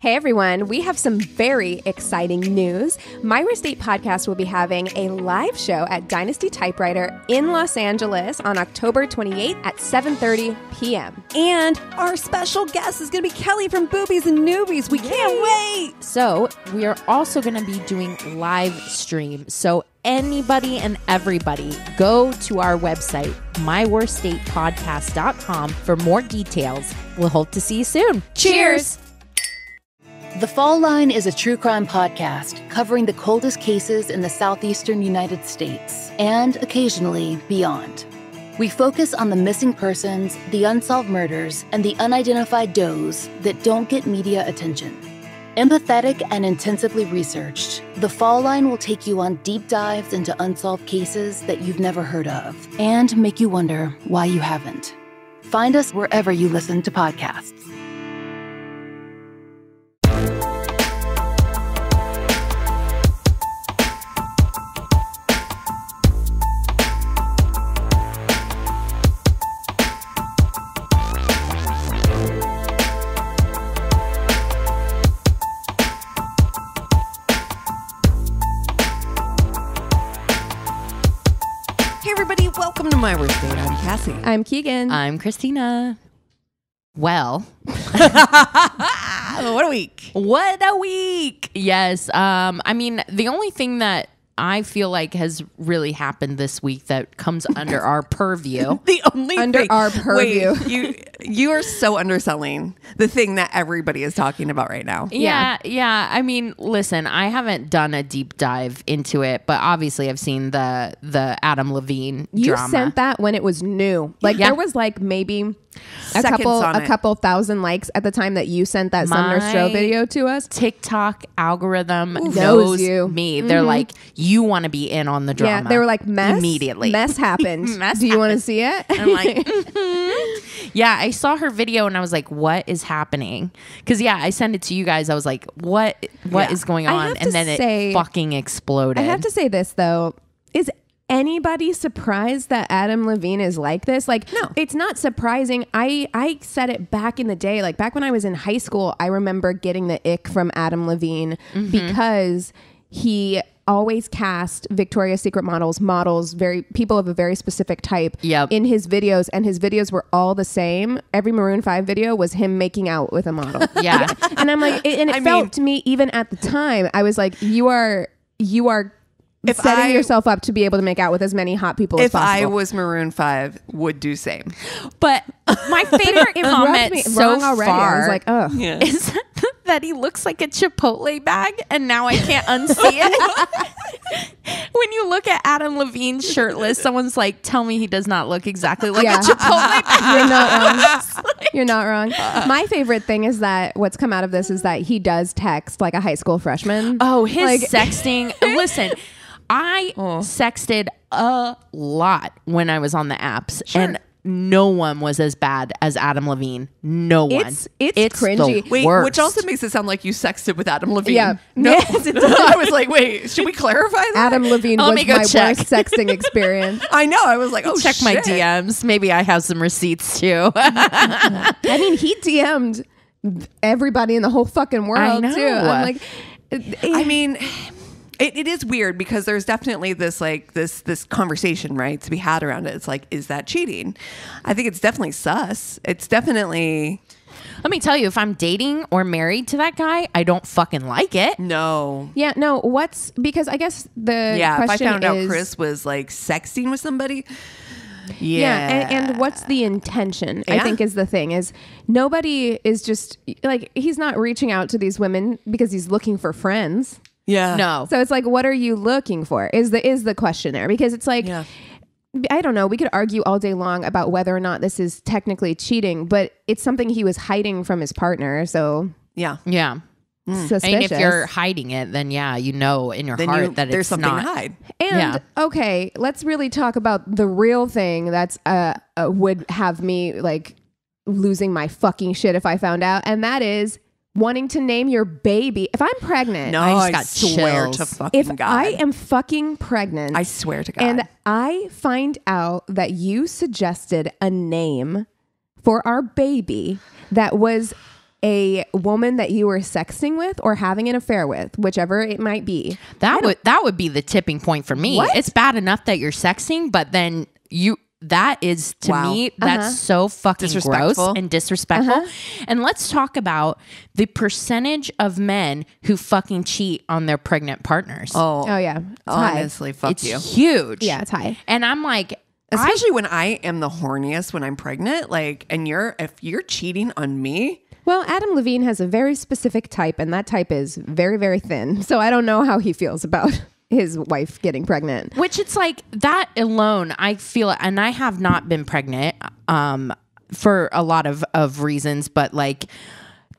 Hey everyone, we have some very exciting news. My Worst Date Podcast will be having a live show at Dynasty Typewriter in Los Angeles on October 28th at 7:30 p.m. And our special guest is going to be Kelly from Boobies and Newbies. We can't wait. So, we are also going to be doing live stream. So, anybody and everybody go to our website, myworstdatepodcast.com for more details. We'll hope to see you soon. Cheers. The Fall Line is a true crime podcast covering the coldest cases in the southeastern United States and occasionally beyond. We focus on the missing persons, the unsolved murders, and the unidentified does that don't get media attention. Empathetic and intensively researched, The Fall Line will take you on deep dives into unsolved cases that you've never heard of and make you wonder why you haven't. Find us wherever you listen to podcasts. I'm I'm Keegan. I'm Christina. Well, what a week. what a week. Yes. Um, I mean, the only thing that I feel like has really happened this week that comes under our purview. The only Under thing- our purview. Wait, you you are so underselling the thing that everybody is talking about right now. Yeah, yeah. I mean, listen, I haven't done a deep dive into it, but obviously I've seen the the Adam Levine you drama. sent that when it was new. Like Yeah. there was like maybe a couple a it. couple thousand likes at the time that you sent that Sumner My- Stroh video to us. TikTok algorithm knows Knows you. me. They're like, you want to be in on the drama. Yeah, they were like mess immediately. Mess happened. Mess Do you want to see it? I'm like, "Mhm." yeah, I saw her video and I was like, what is happening? Because yeah, I sent it to you guys. I was like, what What is Yeah. going on? And then say- it fucking exploded. I have to say this though. Is anybody surprised that Adam Levine is like this? Like No. it's not surprising. I I said it back in the day, like back when I was in high school, I remember getting the ick from Adam Levine Mm-hmm. because he always cast Victoria's Secret models, models, very people of a very specific type Yep. in his videos and his videos were all the same. Every Maroon 5 video was him making out with a model. yeah. and I'm like, and it I felt mean- to me even at the time, I was like, you are, you are If setting I- yourself up to be able to make out with as many hot people as possible. If I was Maroon 5, would do same. But my favorite comment me so wrong already. far I was like, oh, Yeah. is that he looks like a Chipotle bag, and now I can't unsee it. when you look at Adam Levine shirtless, someone's like, "Tell me he does not look exactly like Yeah. a Chipotle bag." You're not wrong. You're not wrong. My favorite thing is that what's come out of this is that he does text like a high school freshman. Oh, his Like- sexting. Listen, I Oh. sexted a lot when I was on the apps, and no one was as bad as Adam Levine. No one. It's- it's cringy. The Wait, worst. which also makes it sound like you sexted with Adam Levine. Yeah. No. Yes, it does. I was like, wait, should we clarify that? Adam Levine Let was me go my check. worst sexting experience. I know. I was like, oh, check my. DMs. Maybe I have some receipts too. I mean, he DM'd everybody in the whole fucking world know. too. I'm like, I mean, it, it is weird because there's definitely this like this this conversation right to be had around it. It's like, is that cheating? I think it's definitely sus. It's definitely Let me tell you, if I'm dating or married to that guy, I don't fucking like it. no. Yeah, no. What's because I guess the Yeah, if I found out Chris was like sexting with somebody, yeah, yeah, and, and what's the intention? I think is the thing is nobody is just like he's not reaching out to these women because he's looking for friends. Yeah, No. So it's like, what are you looking for? Is the is the question there? Because it's like. Yeah. I don't know. We could argue all day long about whether or not this is technically cheating, but it's something he was hiding from his partner. So yeah. Yeah. suspicious. I mean, if you're hiding it, then yeah, you know in your Then heart you, that there's it's something not. to hide. And Yeah. okay, let's really talk about the real thing that's uh, uh would have me like losing my fucking shit if I found out, and that is wanting to name your baby. If I'm pregnant, No, I I, got swear chills. to fucking if God. I am fucking pregnant, I swear to God. and I find out that you suggested a name for our baby that was a woman that you were sexting with or having an affair with, whichever it might be. That would that would be the tipping point for me. What? It's bad enough that you're sexting, but then you that is to Wow. me uh-huh. that's so fucking gross Disrespectful. and disrespectful. Uh-huh. And let's talk about the percentage of men who fucking cheat on their pregnant partners. Oh, Oh yeah, it's high. honestly, fuck it's you. huge. Yeah, it's high. And I'm like, Especially when I am the horniest when I'm pregnant, like, and you're if you're cheating on me, Well, Adam Levine has a very specific type, and that type is very, very thin. So I don't know how he feels about his wife getting pregnant. Which it's like that alone, I feel, and I have not been pregnant um, for a lot of, of reasons, but like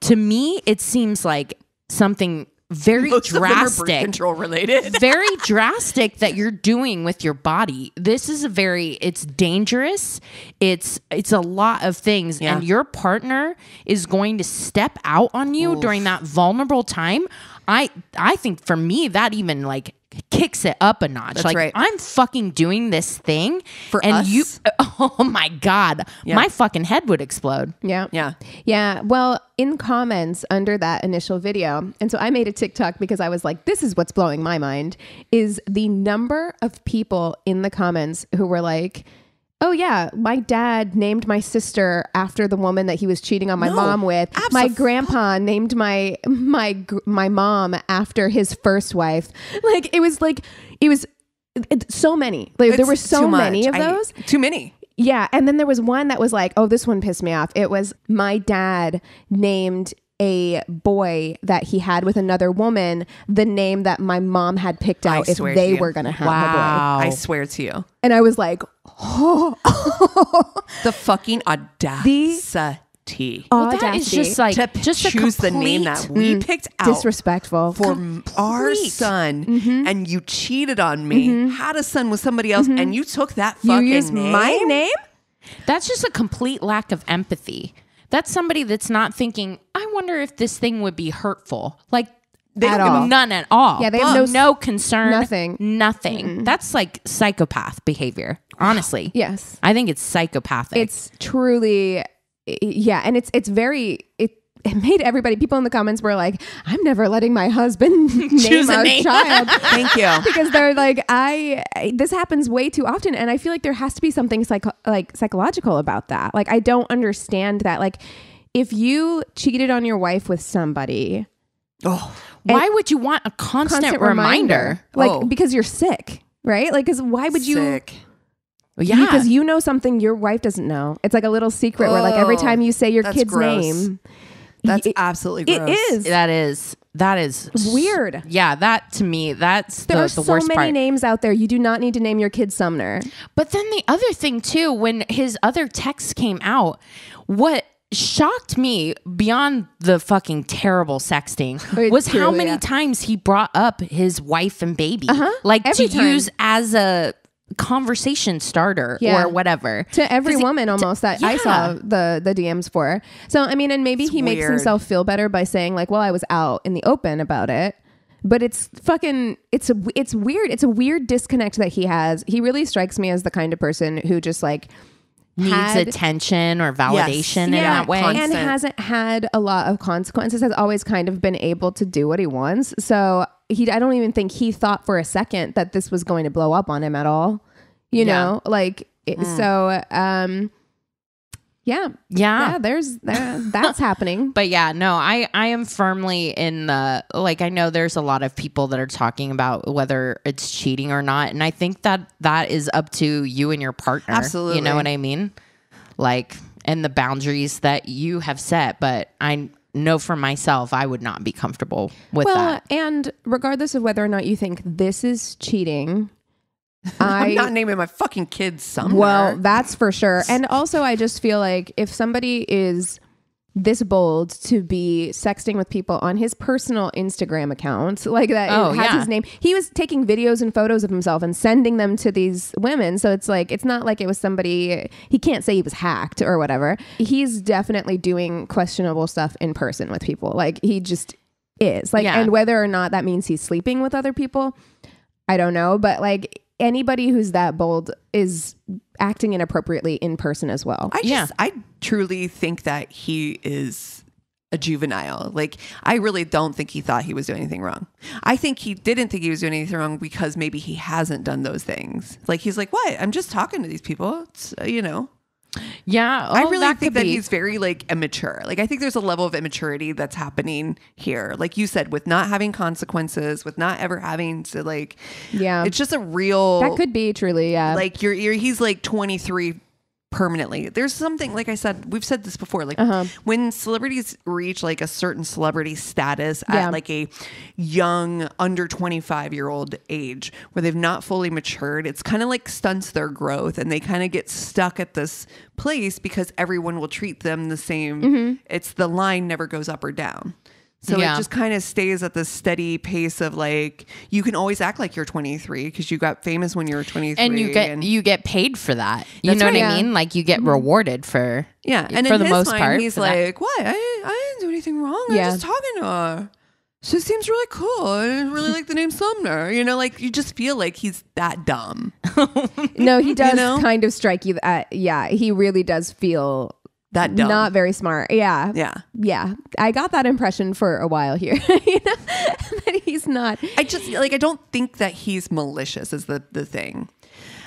to me, it seems like something very most of birth drastic. control related. very drastic that you're doing with your body. This is a very it's dangerous. It's it's a lot of things Yeah. and your partner is going to step out on you during that vulnerable time. I I think for me that even like kicks it up a notch. like right. I'm fucking doing this thing For and us? you oh my god, my fucking head would explode. Yeah. Yeah. Yeah. Well, in comments under that initial video, and so I made a TikTok because I was like, this is what's blowing my mind is the number of people in the comments who were like, Oh yeah, my dad named my sister after the woman that he was cheating on my No, mom with. My grandpa named my my my mom after his first wife. Like it was like it was it, so many. Like there were so many of I- those. too many. Yeah, and then there was one that was like, oh, this one pissed me off. It was my dad named a boy that he had with another woman the name that my mom had picked I out if they were going to have a Wow. I swear to you. And I was like, oh. The fucking audacity. Well, that is audacity. just like to just choose the name that we mm-hmm. picked out disrespectful. for m- our son Mm-hmm. and you cheated on me, mm-hmm. had a son with somebody else, mm-hmm. and you took that you fucking used name. my name? That's just a complete lack of empathy. That's somebody that's not thinking, I wonder if this thing would be hurtful. Like They At don't give a all. none at all. Yeah, they have no no concern. nothing. Nothing. That's like psychopath behavior. Honestly. Yes. I think it's psychopathic. It's truly yeah, and it's it's very it it made everybody people in the comments were like, I'm never letting my husband Choose name a name. child. Thank you. because they're like I I- this happens way too often and I feel like there has to be something psycho- like psychological about that. Like I don't understand that like if you cheated on your wife with somebody, Oh, Why would you want a constant, constant reminder? like Oh. because you're sick, right? Like cuz why would you sick. Yeah. because you know something your wife doesn't know. It's like a little secret where like every Oh, time you say your kid's gross. name, That's it- absolutely it gross. is that is that is weird. Yeah, that to me, that's There the, are the so worst many part. names out there. You do not need to name your kid Sumner. But then the other thing too, when his other texts came out, what shocked me beyond the fucking terrible sexting It was how many yeah. times he brought up his wife and baby, uh-huh. like Every to time. use as a conversation starter Yeah. or whatever. to every 'Cause he- woman almost that I saw the the DMs for. So I mean, and maybe he makes himself feel better by saying like, "Well, I was out in the open about it." But it's fucking it's a it's weird. It's a weird disconnect that he has. He really strikes me as the kind of person who just like Needs had- attention or validation in Yeah, that way. con- and hasn't had a lot of consequences. Has always kind of been able to do what he wants. So he, I don't even think he thought for a second that this was going to blow up on him at all. You Yeah. know, like it, so. um Yeah, yeah. yeah. There's there, that's happening. But yeah, no, I I am firmly in the like I know there's a lot of people that are talking about whether it's cheating or not and I think that that is up to you and your partner. Absolutely. You know what I mean? Like and the boundaries that you have set, but I know for myself I would not be comfortable with Well, that. and regardless of whether or not you think this is cheating, I'm not naming my fucking kids Sumner. Well, that's for sure. And also, I just feel like if somebody is this bold to be sexting with people on his personal Instagram account, like that Oh, has yeah. his name. He was taking videos and photos of himself and sending them to these women. So it's like it's not like it was somebody he can't say he was hacked or whatever. He's definitely doing questionable stuff in person with people. Like he just is. Like Yeah. and whether or not that means he's sleeping with other people, I don't know, but like anybody who's that bold is acting inappropriately in person as well. I just, Yeah. I truly think that he is a juvenile. Like I really don't think he thought he was doing anything wrong. I think he didn't think he was doing anything wrong because maybe he hasn't done those things. Like he's like, "What? I'm just talking to these people." It's, uh, you know. Yeah, I oh, really that think that be. he's very like immature. Like I think there's a level of immaturity that's happening here. Like you said, with not having consequences, with not ever having to like, Yeah. it's just a real that could be truly, yeah. like you're, you're he's like 23 permanently there's something like i said we've said this before like Uh-huh. when celebrities reach like a certain celebrity status Yeah. at like a young under 25 year old age where they've not fully matured it's kind of like stunts their growth and they kind of get stuck at this place because everyone will treat them the same Mm-hmm. it's the line never goes up or down so Yeah. it just kind of stays at this steady pace of like you can always act like you're 23 because you got famous when you were 23 and you get you get paid for that. You know right, what yeah. I mean? Like you get rewarded for yeah and for in the his most mind, part. he's for that. like what I, I didn't do anything wrong I'm just talking to her she seems really cool i really like the name sumner you know like you just feel like he's that dumb no, he does know? kind of strike you. Uh, yeah, he really does feel that dumb not very smart. Yeah. yeah Yeah. I got that impression for a while here. you know, that he's not. I just like I don't think that he's malicious is the the thing.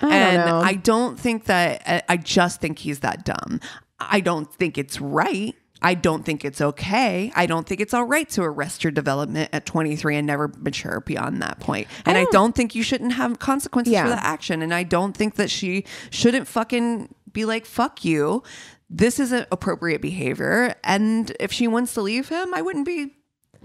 don't and know. I don't think that I- I just think he's that dumb. I don't think it's right. I don't think it's okay. I don't think it's all right to arrest your development at 23 and never mature beyond that point. And I don't, think you shouldn't have consequences Yeah. for that action. And I don't think that she shouldn't fucking be like, fuck you. This isn't appropriate behavior. And if she wants to leave him, I wouldn't be,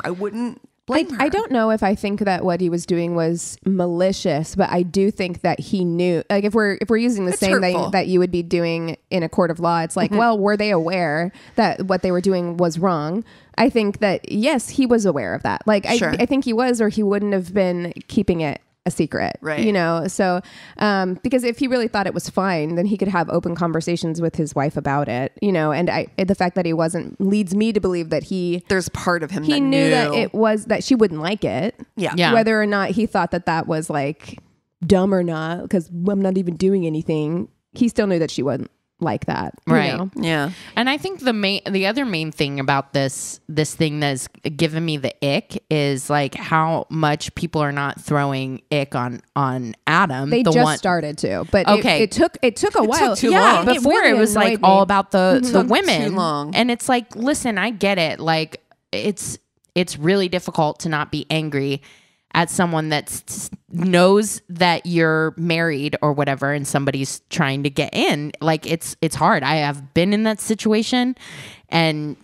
I wouldn't I, blame her. I don't know if I think that what he was doing was malicious, but I do think that he knew. Like if we're if we're using the same hurtful. Mm-hmm. thing that you would be doing in a court of law, it's like, well, were they aware that what they were doing was wrong? I think that yes, he was aware of that. Like Sure. I, I think he was, or he wouldn't have been keeping it a secret, Right. You know, so um, because if he really thought it was fine, then he could have open conversations with his wife about it, you know. And I, the fact that he wasn't leads me to believe that he There's part of him he that knew, that it was that she wouldn't like it. Yeah. Yeah. Whether or not he thought that that was like dumb or not, because I'm not even doing anything. He still knew that she wouldn't like that. you Right. know? Yeah. And I think the main, the other main thing about this, this thing that's given me the ick is like how much people are not throwing ick on on Adam. They the just one, started to, but Okay. it, took it took a while. too yeah, long. before really it was like me. all about the the women, too long. and it's like, listen, I get it. Like it's it's really difficult to not be angry at someone that knows that you're married or whatever and somebody's trying to get in like it's it's hard i have been in that situation and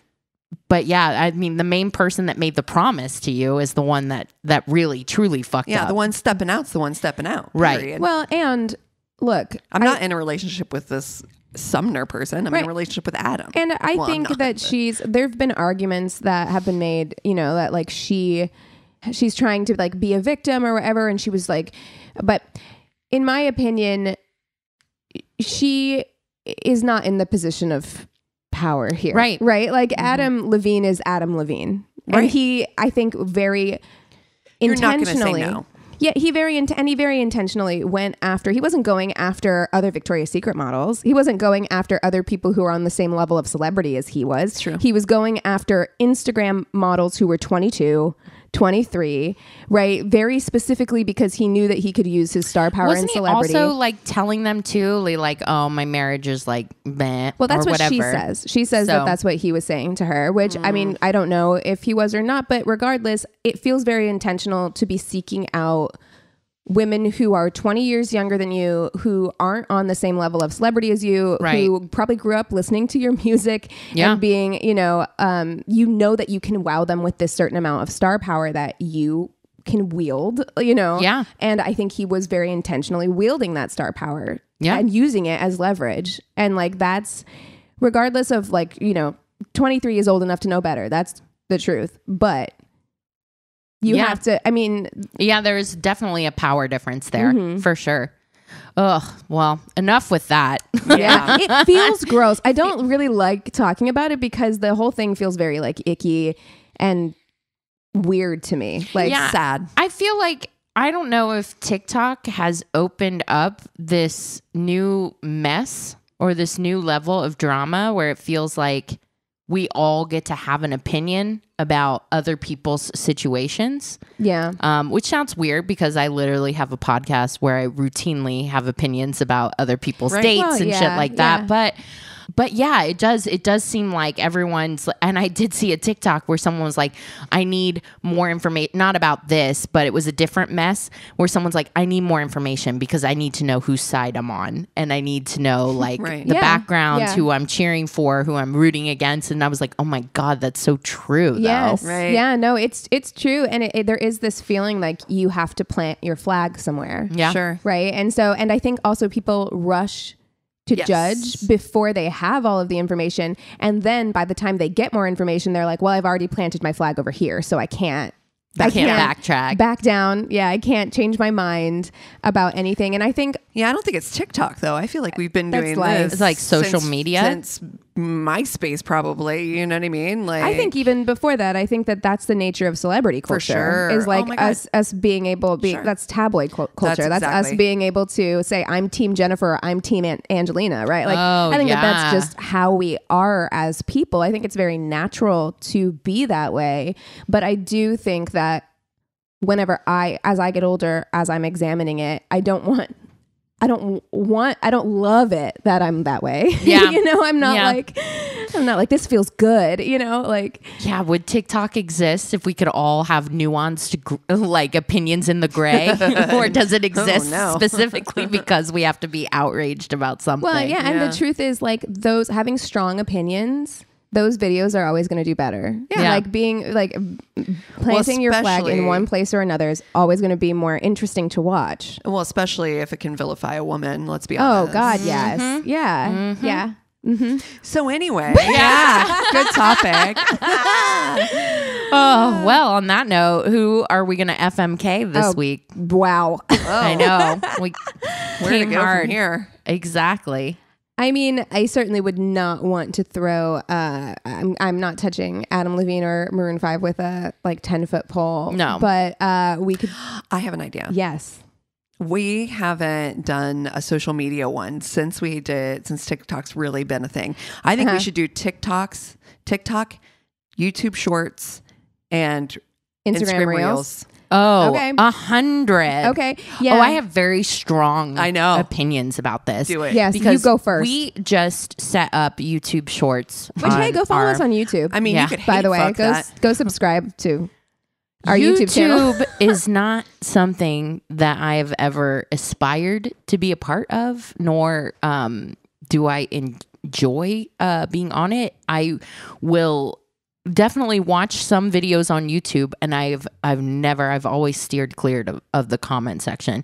but yeah i mean the main person that made the promise to you is the one that that really truly fucked Yeah. up Yeah, The one stepping out's the one stepping out. Right. period. Well, and look, I'm not in a relationship with this Sumner person. I'm in a relationship with Adam. And I Well, think not, that but- she's there've been arguments that have been made, you know, that like she she's trying to like be a victim or whatever and she was like but in my opinion she is not in the position of power here. Right. Right? Like mm-hmm. Adam Levine is Adam Levine. And Right. he I think very You're not gonna say intentionally no. yeah, he very int- and he very intentionally went after. He wasn't going after other Victoria's Secret models. He wasn't going after other people who are on the same level of celebrity as he was. True. He was going after Instagram models who were 22, 23, right? Very specifically because he knew that he could use his star power wasn't and he celebrity. also like telling them too like oh my marriage is like meh well, that's or what whatever. she says. She says that that's what he was saying to her, which I Mm. mean, I don't know if he was or not, but regardless, it feels very intentional to be seeking out women who are 20 years younger than you, who aren't on the same level of celebrity as you, Right. who probably grew up listening to your music Yeah. and being, you know, um, you know that you can wow them with this certain amount of star power that you can wield, you know? Yeah. And I think he was very intentionally wielding that star power Yeah. and using it as leverage. And like that's regardless of like, you know, 23 is old enough to know better. That's the truth. But you Yeah. have to, I mean, yeah there's definitely a power difference there Mm-hmm. for sure Ugh. Well, enough with that. yeah, it feels gross. I don't really like talking about it because the whole thing feels very like icky and weird to me. Like, Yeah. sad. I feel like I don't know if TikTok has opened up this new mess or this new level of drama where it feels like we all get to have an opinion about other people's situations. Yeah. Um, which sounds weird because I literally have a podcast where I routinely have opinions about other people's Right. dates Well, and shit like that. yeah. But but yeah, it does it does seem like everyone's and I did see a TikTok where someone was like, I need more information not about this, but it was a different mess where someone's like, I need more information because I need to know whose side I'm on and I need to know like Right. the Yeah, backgrounds, yeah. who I'm cheering for, who I'm rooting against. And I was like, oh my God, that's so true though. Yes. Right. Yeah. No, it's it's true, and it, it- there is this feeling like you have to plant your flag somewhere. Yeah. Sure. Right. And so, and I think also people rush to Yes. judge before they have all of the information, and then by the time they get more information, they're like, "Well, I've already planted my flag over here, so I can't." I can't backtrack. Back down. Yeah, I can't change my mind about anything. And I think Yeah, I don't think it's TikTok though. I feel like we've been doing life. this It's like social since- media? since MySpace, probably. You know what I mean? Like I think even before that, I think that that's the nature of celebrity culture. sure. Is Oh like my God. us us being able be Sure. that's tabloid cul- culture. That's, us exactly. being able to say I'm team Jennifer, I'm team An- Angelina, right? Like Oh, I think that that's just how we are as people. I think it's very natural to be that way, but I do think that whenever I as I get older, as I'm examining it, I don't want I don't want I don't love it that I'm that way. Yeah. you know, I'm not Yeah. like I'm not like this feels good, you know, like Yeah, would TikTok exist if we could all have nuanced gr- like opinions in the gray, or does it oh, exist no. specifically because we have to be outraged about something? Well, yeah, and the truth is like those having strong opinions, those videos are always going to do better. Yeah. Like being like planting your flag in one place or another is always going to be more interesting to watch. well, especially if it can vilify a woman, let's be honest. Oh god, yes. Yeah. Yeah. Mm-hmm. So anyway, yeah. Good topic. Oh, well, on that note, who are we going to FMK this Oh. week? Wow. I know. We Where to came go hard. from here? Exactly. I mean, I certainly would not want to throw. Uh, I'm, I'm not touching Adam Levine or Maroon Five with a like ten foot pole. No. but uh, we could. I have an idea. Yes. We haven't done a social media one since we did since TikTok's really been a thing. I think Uh-huh. we should do TikToks, TikTok, YouTube Shorts, and Instagram, Reels. Oh, Okay. a hundred. Okay. Yeah. Oh, I have very strong I know. opinions about this. Do it. Yes, you go first. We just set up YouTube Shorts. Which hey, go follow our- us on YouTube. I mean, Yeah. you could by the way, fuck go that. go subscribe to our YouTube, channel. YouTube is not something that I have ever aspired to be a part of, nor um, do I enjoy uh, being on it. I will definitely watch some videos on YouTube, and I've I've never I've always steered clear of, of the comment section.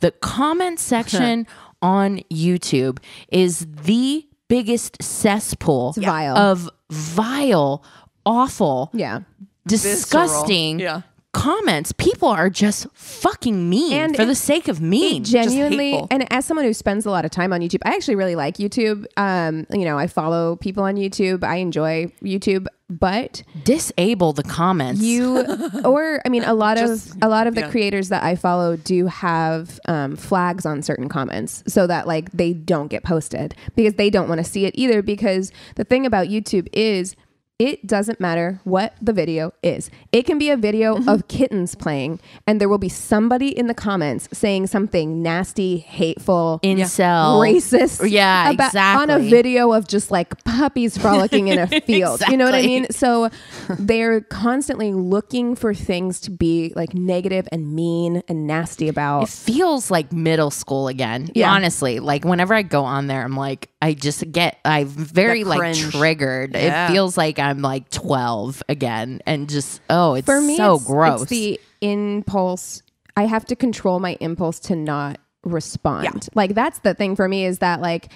The comment section on YouTube is the biggest cesspool It's vile. of vile, awful, Yeah. disgusting Yeah. comments. People are just fucking mean And for it- the sake of mean. Genuinely, hateful. and as someone who spends a lot of time on YouTube, I actually really like YouTube. Um, you know, I follow people on YouTube. I enjoy YouTube, but Disable the comments. you or I mean, a lot Just- of a lot of the yeah. creators that I follow do have um, flags on certain comments so that like they don't get posted because they don't want to see it either. Because the thing about YouTube is. It doesn't matter what the video is. It can be a video Mm-hmm. of kittens playing, and there will be somebody in the comments saying something nasty, hateful, incel. racist. Yeah, about, On a video of just like puppies frolicking in a field. You know what I mean? So they're constantly looking for things to be like negative and mean and nasty about. It feels like middle school again. Yeah. Honestly, like whenever I go on there, I'm like, I just get, I'm very like triggered. Yeah. It feels like I'm like 12 again, and just oh, it's For me, so it's, gross. It's the impulse. I have to control my impulse to not respond. Yeah. Like that's the thing for me is that like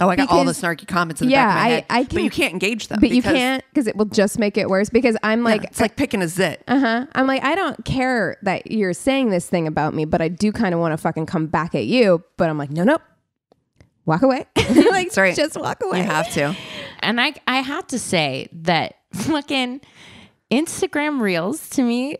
Oh, I got all the snarky comments in the Yeah, back of my I- head. I but you can't- can't engage them. but you can't because it will just make it worse because I'm yeah, like it's like picking a zit. Uh huh. I'm like, I don't care that you're saying this thing about me, but I do kind of want to fucking come back at you. But I'm like, no, no, walk away. Mm-hmm. like, That's right. just walk away. You have to. And I I have to say that fucking Instagram Reels to me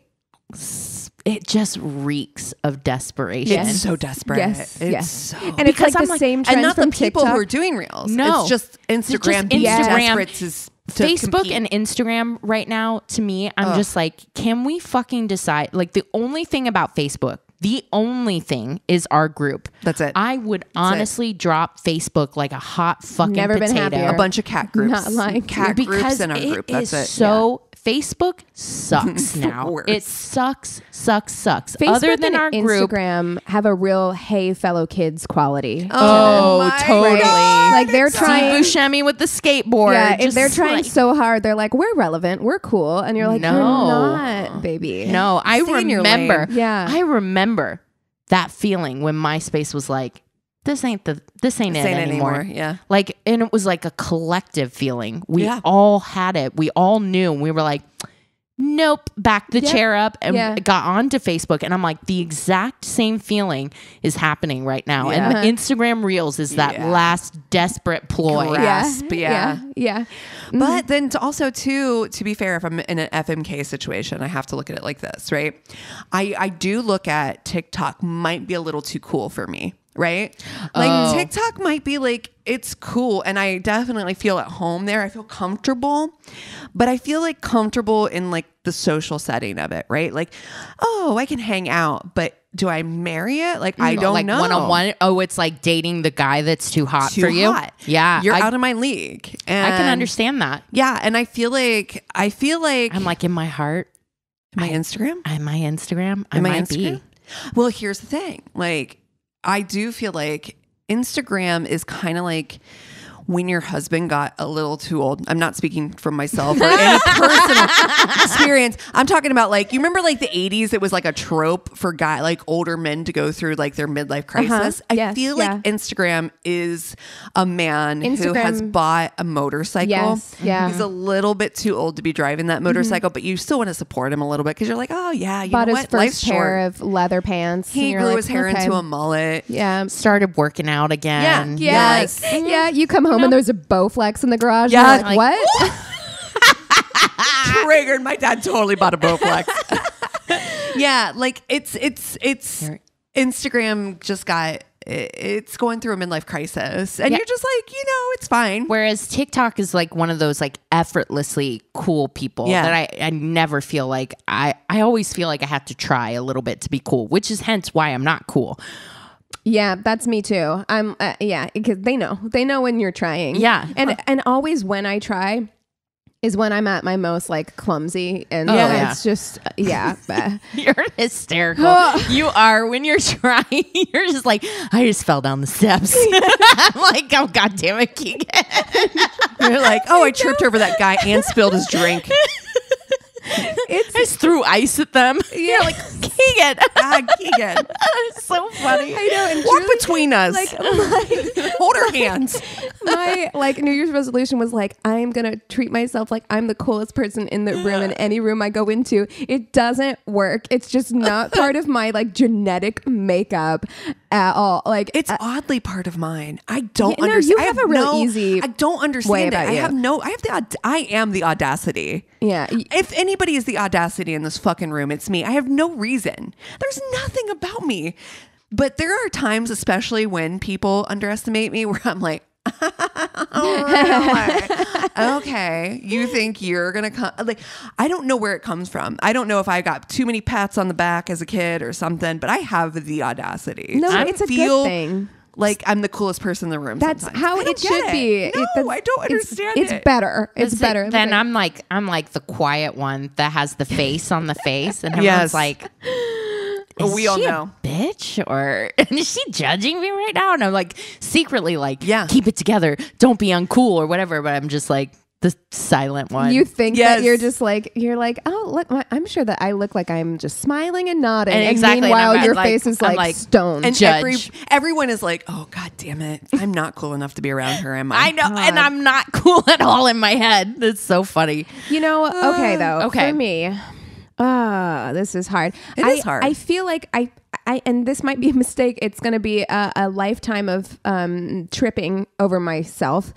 it just reeks of desperation. It's so desperate. Yes, It's yes. so And it's Because like I'm the like- same trends and not from the people TikTok. who are doing reels. No. it's just Instagram. just being Instagram. desperate to to Facebook compete. and Instagram right now, to me, I'm just like, can we fucking decide? Like, the only thing about Facebook, the only thing is our group. That's it. I would honestly drop Facebook like a hot fucking Never been potato. happier. a bunch of cat groups. Not lying. cat because groups in our it group. That's it. So Facebook sucks now. worst. It sucks, sucks, sucks. Facebook Other than and our group, Instagram have a real "Hey, fellow kids" quality. Oh, oh, oh my totally. God, Like, they're it's trying- Steve Buscemi with the skateboard. Yeah, if just they're trying like- so hard, they're like, "We're relevant, we're cool," and you're like, No. "You're not, baby." No, I Stay remember. lane. Yeah. I remember that feeling when MySpace was like, "This ain't the this ain't This it ain't anymore." anymore, yeah. like, and it was like a collective feeling. We Yeah. all had it. We all knew. We were like, "Nope." Backed the Yep. chair up and Yeah. got onto Facebook, and I'm like, the exact same feeling is happening right now. Yeah. And the Instagram Reels is that Yeah. last desperate ploy. Correct. yeah, yeah. yeah, yeah. But then to also too, to be fair, if I'm in an FMK situation, I have to look at it like this, right? I I do look at TikTok might be a little too cool for me, right? Like Oh. TikTok might be like it's cool, and I definitely feel at home there. I feel comfortable, but I feel like comfortable in like the social setting of it, right? Like, oh, I can hang out, but do I marry it? Like, I mm, don't like know. one on one. Oh, it's like dating the guy that's too hot Too for you. hot. Yeah, you're I, out of my league. I can understand that. Yeah, and I feel like I feel like I'm like in my heart, my Instagram. on my Instagram, I Am I might Instagram? be. Well, here's the thing. Like, I do feel like Instagram is kind of like when your husband got a little too old. I'm not speaking from myself or any personal experience. I'm talking about like you remember like the 80s. It was like a trope for guy like older men to go through like their midlife uh-huh. crisis. I Yes, feel yeah. like Instagram is a man who has bought a motorcycle. Yes, yeah. He's a little bit too old to be driving that mm-hmm. motorcycle, but you still want to support him a little bit because you're like, oh yeah, you Bought know his what? first Life's pair short. of leather pants. He you're grew like, his hair okay. into a mullet. Yeah. Started working out again. Yeah. Yes. Yeah. You come home and there's a Bowflex in the garage. Yeah. Yeah. Like, Like, what? Triggered. My dad totally bought a Bowflex. yeah, like it's it's it's Here. Instagram just got it's going through a midlife crisis, and Yeah. you're just like, you know, it's fine. Whereas TikTok is like one of those like effortlessly cool people Yeah. that I, I never feel like I I always feel like I have to try a little bit to be cool, which is hence why I'm not cool. Yeah, that's me too. I'm uh, yeah, because they know. They know when you're trying. Yeah. And and always when I try is when I'm at my most like clumsy and Oh, yeah. it's just yeah. You're hysterical. you are when you're trying. You're just like I just fell down the steps. I'm like, oh god damn it, Keegan. You're like, oh, I tripped over that guy and spilled his drink. it's I just threw ice at them. You're like Keegan. Ah, Keegan, so funny. I know and walk between us. like my, Hold our hands. my like New Year's resolution was like I'm gonna treat myself like I'm the coolest person in the room in any room I go into. It doesn't work. It's just not part of my like genetic makeup at all. Like It's uh, oddly part of mine. I don't Yeah, no, understand. you I have a real no- easy I don't understand it. I you. have no. I have the. I am the audacity. yeah. If anybody is the audacity in this fucking room, it's me. I have no reason. There's nothing about me. But there are times, especially when people underestimate me, where I'm like, okay, you think you're gonna come? Like, I don't know where it comes from. I don't know if I got too many pats on the back as a kid or something, but I have the audacity. No, to it's a feel good thing. Like I'm the coolest person in the room. That's sometimes. how I don't it should be. No, It- I don't understand It's, it. better. It's Is it- better. Then I'm like I'm like the quiet one that has the face on the face, and Yes. everyone's like, "Is we all she a know. bitch, or is she judging me right now?" And I'm like secretly like, Yeah. keep it together, don't be uncool or whatever." But I'm just like the silent one. you think Yes. that you're just like you're like oh look I'm sure that I look like I'm just smiling and nodding And and, exactly, and meanwhile I'm your like- face is like, like- stone and judge. every everyone is like, "Oh God damn it! I'm not cool enough to be around her, am I?" I know, and I'm not cool at all in my head. That's so funny. You know, okay though. okay. For me, ah, this is hard. It I, is hard. I feel like I, I, and this might be a mistake. It's going to be a, a lifetime of um, tripping over myself.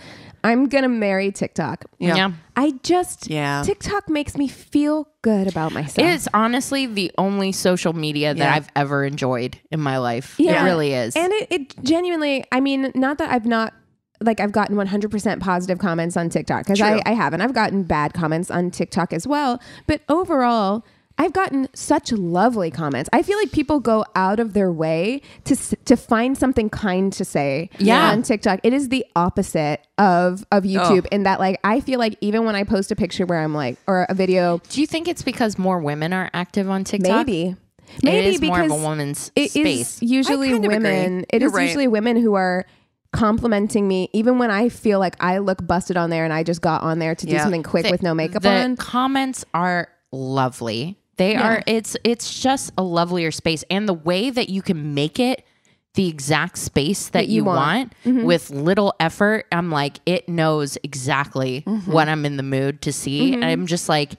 I'm gonna marry TikTok. Yeah. yeah. I just Yeah. TikTok makes me feel good about myself. It is honestly the only social media that Yeah. I've ever enjoyed in my life. Yeah. It really is. And it, it genuinely, I mean, not that I've not like I've gotten 100% positive comments on TikTok because I, I haven't. I've gotten bad comments on TikTok as well. But overall, I've gotten such lovely comments. I feel like people go out of their way to to find something kind to say Yeah. on TikTok. It is the opposite of of oh. YouTube Oh. in that like I feel like even when I post a picture where I'm like or a video, Do you think it's because more women are active on TikTok? maybe It maybe is more of a woman's it is space. usually I kind of agree. women. It is right. usually women who are complimenting me even when I feel like I look busted on there and I just got on there to do Yeah. something quick The- with no makeup the on. comments are lovely. They are it's it's just a lovelier space and the way that you can make it the exact space that, you you, want. want, Mm-hmm. with little effort, I'm like it knows exactly Mm-hmm. what I'm in the mood to see. And I'm just like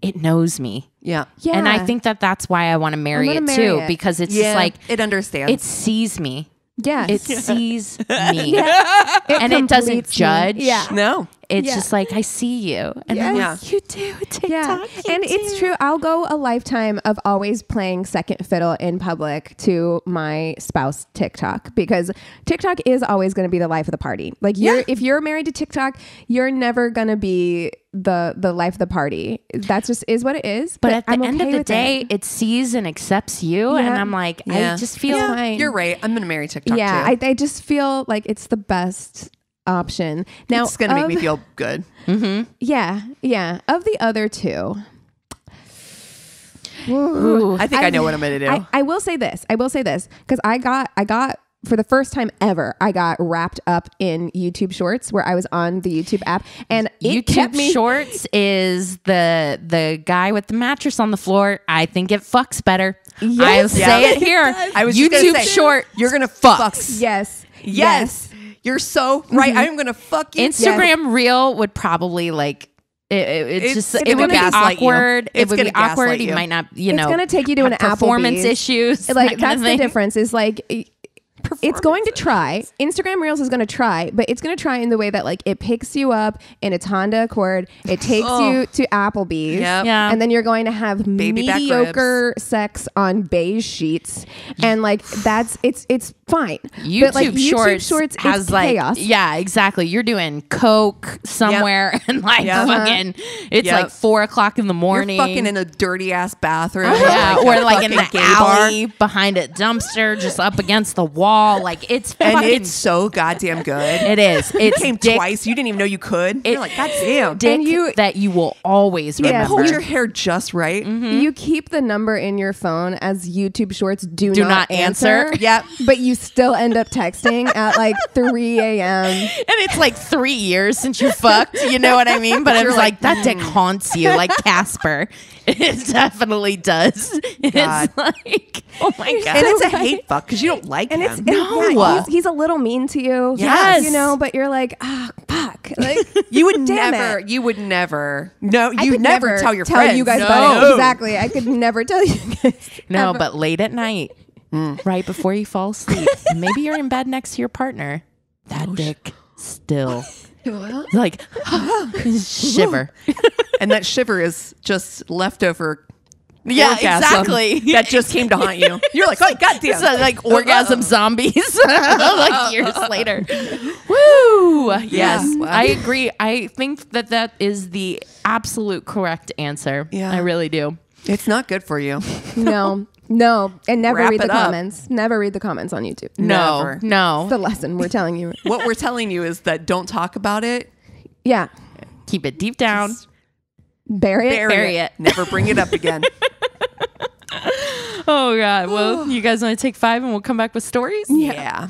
it knows me. Yeah. Yeah. And I think that that's why I want to marry it marry too it. because it's Yeah. just like it understands. it sees me. yes. It sees me. It and it doesn't completes me. judge. Yeah. no. It's Yeah. just like I see you, and I'm Yeah. you do TikTok. Yeah. you And it's true. I'll go a lifetime of always playing second fiddle in public to my spouse TikTok because TikTok is always going to be the life of the party. Like you're Yeah. if you're married to TikTok, you're never going to be the the life of the party. That's just is what it is. But at the I'm end okay of the day, it. it. sees and accepts you, and I'm like, Yeah. I just feel It's fine. You're right. I'm gonna marry TikTok yeah, too. I, I just feel like it's the best option. Now it's gonna make me feel good. Mm-hmm. Yeah, yeah. Of the other two, Ooh. I think I, know what I'm gonna do. I, I will say this. I will say this because I got I got for the first time ever. I got wrapped up in YouTube Shorts where I was on the YouTube app and it kept YouTube me. Shorts is the the guy with the mattress on the floor. I think it fucks better. I'll Yes. say Yeah. it here. I was YouTube say, Short. You're gonna fucks. Yes. Yes. You're so right. Mm-hmm. I'm gonna fuck you. Instagram Reel would probably like. It, it, it's, It's- just it's it would be awkward. It would be awkward. You you. might not, you know, It's gonna take you to an performance Applebee's. issues. Like that that's the difference. Is like. It's going to try. Instagram Reels is going to try, but it's going to try in the way that like it picks you up in its Honda Accord. It takes oh. you to Applebee's, Yep. Yeah. and then you're going to have Baby mediocre sex on beige sheets, and like that's it's it's fine. YouTube, but like Shorts, YouTube Shorts has is like chaos. yeah, exactly. You're doing coke somewhere and like Yep. fucking. Uh-huh. It's Yep. like four o'clock in the morning. You're morning. fucking in a dirty ass bathroom. yeah, like or like in the fucking gay bar. alley behind a dumpster, just up against the wall. Like it's and fucking. it's so goddamn good. it is. It came dick, twice. You didn't even know you could. You're like, God damn. dick And you- that you will always Yeah, remember. Hold your hair just right. Mm-hmm. You keep the number in your phone as YouTube Shorts do, Do not, not answer. answer. Yep. But you still end up texting at like 3 a.m. and it's like three years since you fucked. You know what I mean? But it's was like, that dick hmm. haunts you, like Casper. It definitely does. God. It's like, oh my god. And it's a hate fuck because you don't like And him. it's and yeah, he's, he's a little mean to you. Yes. You know, but you're like, ah, fuck. Like, you would never. it. You would never. No, you could never, tell your tell friends. you guys no. about it. Exactly. I could never tell you guys. No, ever. but late at night, right before you fall asleep, maybe you're in bed next to your partner. That dick still like shiver. And that shiver is just leftover. Yeah, exactly. That just came to haunt you. You're like, oh, goddamn. It's uh, like orgasm zombies like years later. Woo! Yes, Wow. I agree. I think that that is the absolute correct answer. Yeah. I really do. It's not good for you. No, no. And never Wrap read the it up. comments. Never read the comments on YouTube. No, Never. no. The lesson we're telling you. what we're telling you is that don't talk about it. Yeah. Keep it deep down. Bury it. Bury, Bury it. it. Never bring it up again. Oh God. Well, you guys want to take five and we'll come back with stories? yeah.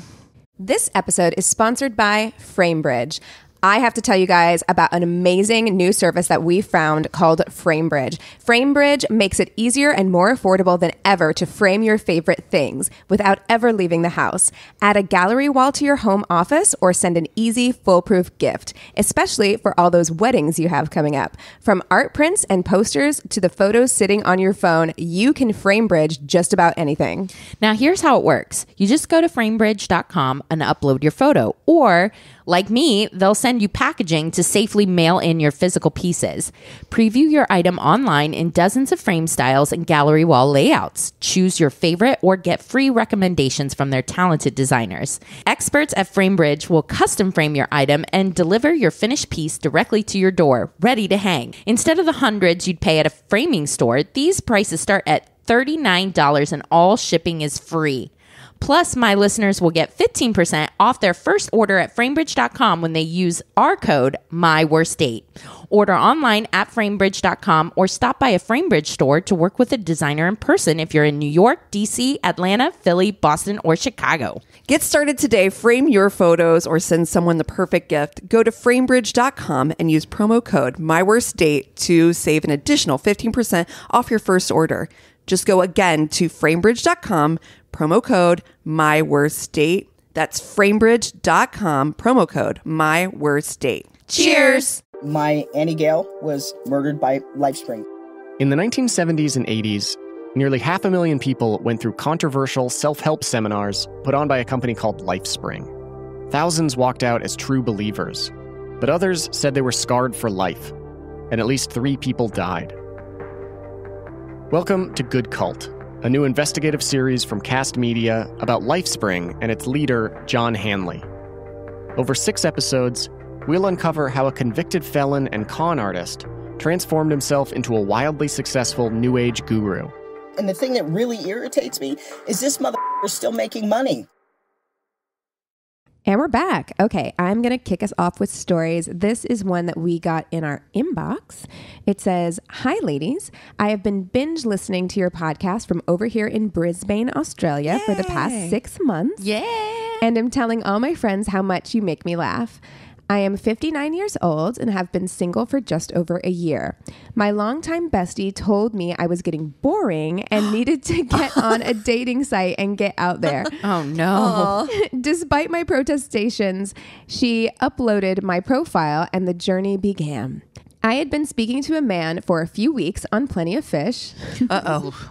This episode is sponsored by FrameBridge. I have to tell you guys about an amazing new service that we found called FrameBridge. FrameBridge makes it easier and more affordable than ever to frame your favorite things without ever leaving the house. Add a gallery wall to your home office or send an easy, foolproof gift, especially for all those weddings you have coming up. From art prints and posters to the photos sitting on your phone, you can FrameBridge just about anything. Now, here's how it works you just go to framebridge.com and upload your photo, or Like me, they'll send you packaging to safely mail in your physical pieces. Preview your item online in dozens of frame styles and gallery wall layouts. Choose your favorite or get free recommendations from their talented designers. Experts at FrameBridge will custom frame your item and deliver your finished piece directly to your door, ready to hang. Instead of the hundreds you'd pay at a framing store, these prices start at $39 and all shipping is free. Plus, my listeners will get 15% off their first order at framebridge.com when they use our code MyWorstDate. Order online at framebridge.com or stop by a Framebridge store to work with a designer in person if you're in New York, DC, Atlanta, Philly, Boston, or Chicago. Get started today. Frame your photos or send someone the perfect gift. Go to framebridge.com and use promo code MyWorstDate to save an additional 15% off your first order. Just go again to framebridge.com, promo code MyWorstDate. That's framebridge.com, promo code MyWorstDate. Cheers! My Annie Gale was murdered by LifeSpring. In the 1970s and 80s, nearly half a million people went through controversial self help seminars put on by a company called LifeSpring. Thousands walked out as true believers, but others said they were scarred for life, and at least three people died. Welcome to Good Cult, a new investigative series from Cast Media about LifeSpring and its leader, John Hanley. Over six episodes, we'll uncover how a convicted felon and con artist transformed himself into a wildly successful New Age guru. And the thing that really irritates me is this motherfucker is still making money. And we're back. Okay, I'm going to kick us off with stories. This is one that we got in our inbox. It says Hi, ladies. I have been binge listening to your podcast from over here in Brisbane, Australia for the past six months. Yeah. And I'm telling all my friends how much you make me laugh. I am 59 years old and have been single for just over a year. My longtime bestie told me I was getting boring and needed to get on a dating site and get out there. Oh no. Despite my protestations, she uploaded my profile and the journey began. I had been speaking to a man for a few weeks on Plenty of Fish. Uh oh.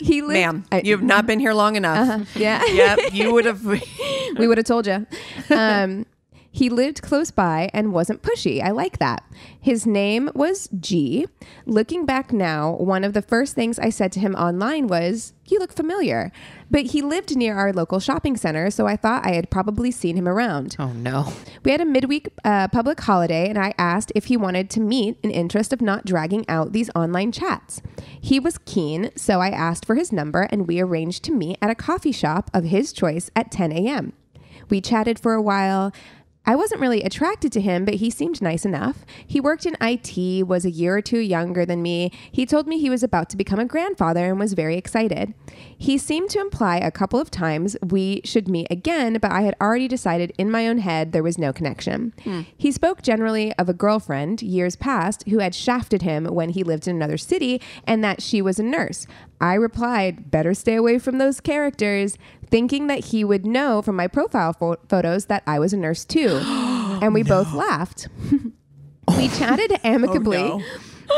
He lived, Ma'am, I- you have not been here long enough. yeah. Yep, you would have. we would have told you. Um, he lived close by and wasn't pushy. I like that. His name was G. Looking back now, one of the first things I said to him online was, You look familiar. But he lived near our local shopping center, so I thought I had probably seen him around. Oh no. We had a midweek uh, public holiday, and I asked if he wanted to meet in interest of not dragging out these online chats. He was keen, so I asked for his number, and we arranged to meet at a coffee shop of his choice at 10 a.m. We chatted for a while. I wasn't really attracted to him, but he seemed nice enough. He worked in IT, was a year or two younger than me. He told me he was about to become a grandfather and was very excited. He seemed to imply a couple of times we should meet again, but I had already decided in my own head there was no connection. Hmm. He spoke generally of a girlfriend years past who had shafted him when he lived in another city and that she was a nurse. I replied, better stay away from those characters, thinking that he would know from my profile pho- photos that I was a nurse too. and we both laughed. we chatted oh, amicably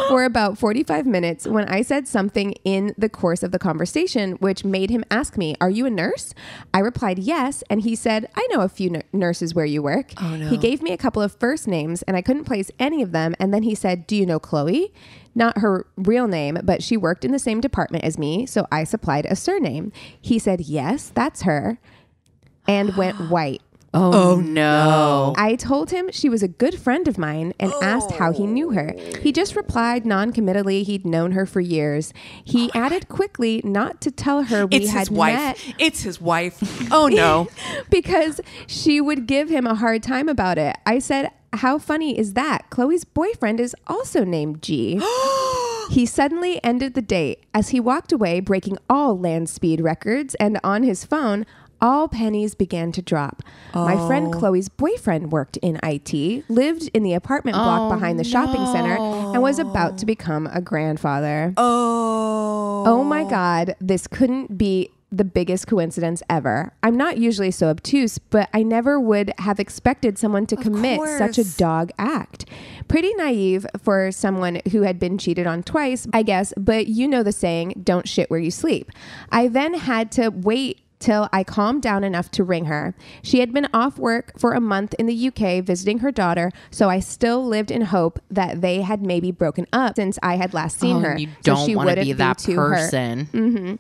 for about 45 minutes when I said something in the course of the conversation, which made him ask me, Are you a nurse? I replied, Yes. And he said, I know a few n- nurses where you work. Oh, no. He gave me a couple of first names and I couldn't place any of them. And then he said, Do you know Chloe? Not her real name, but she worked in the same department as me. So I supplied a surname. He said, Yes, that's her. And went white. Oh, oh no. I told him she was a good friend of mine and asked how he knew her. He oh. just replied non-committally he'd known her for years. He oh added quickly not to tell her we It's had his wife. met It's his wife. Oh no. because she would give him a hard time about it. I said, "How funny is that? Chloe's boyfriend is also named G." He suddenly ended the date as he walked away, breaking all land speed records, and on his phone, all pennies began to drop. My friend oh. Chloe's boyfriend worked in IT, lived in the apartment block oh, behind the shopping center, and was about to become a grandfather. Oh. Oh my God, this couldn't be the biggest coincidence ever. I'm not usually so obtuse, but I never would have expected someone to commit such a dog act. Pretty naive for someone who had been cheated on twice, I guess, but you know the saying, don't shit where you sleep. I then had to wait till I calmed down enough to ring her. She had been off work for a month in the UK visiting her daughter, so I still lived in hope that they had maybe broken up since I had last seen Oh, her. you so don't she want to wouldn't be that too hurt. person. Mm-hmm.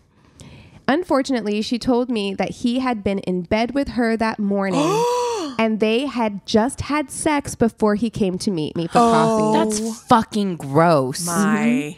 Unfortunately, she told me that he had been in bed with her that morning and they had just had sex before he came to meet me for coffee. That's fucking gross. My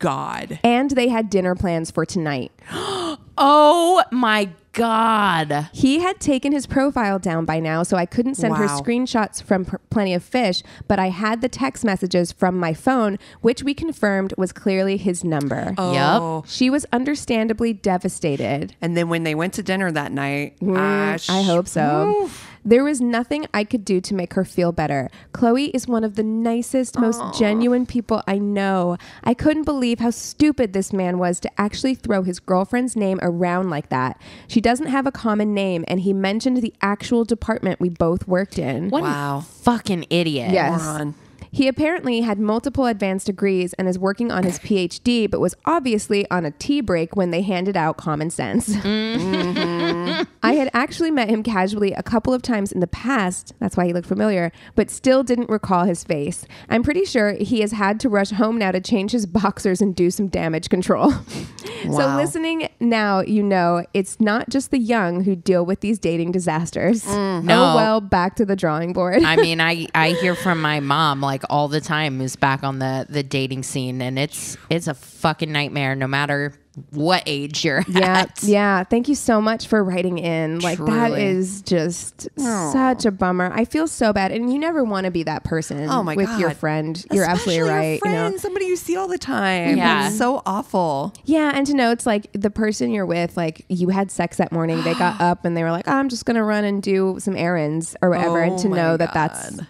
God. And they had dinner plans for tonight. Oh my god. He had taken his profile down by now, so I couldn't send her screenshots from P- Plenty of Fish, but I had the text messages from my phone, which we confirmed was clearly his number. Oh. She was understandably devastated. And then when they went to dinner that night, Mm, Ash, I hope so. There was nothing I could do to make her feel better. Chloe is one of the nicest, most genuine people I know. I couldn't believe how stupid this man was to actually throw his girlfriend's name around like that. She doesn't have a common name, and he mentioned the actual department we both worked in. What Wow. fucking idiot. Yes. moron. He apparently had multiple advanced degrees and is working on his PhD, but was obviously on a tea break when they handed out common sense. Mm-hmm. I had actually met him casually a couple of times in the past. That's why he looked familiar, but still didn't recall his face. I'm pretty sure he has had to rush home now to change his boxers and do some damage control. so, listening now, you know it's not just the young who deal with these dating disasters. Mm-hmm. Oh no. Oh, well, back to the drawing board. I mean, I I hear from my mom like all the time is back on the the dating scene and it's it's a fucking nightmare no matter what age you're Yeah, at. yeah. Thank you so much for writing in. Like that Truly. is just such a bummer. I feel so bad, and you never want to be that person. Oh my with your God. friend. You're absolutely right. Your friend, You know. somebody you see all the time. Yeah. So awful. Yeah, and to know it's like the person you're with, like you had sex that morning, they got up and they were like, oh, "I'm just gonna run and do some errands or whatever," and Oh to my know that that's God.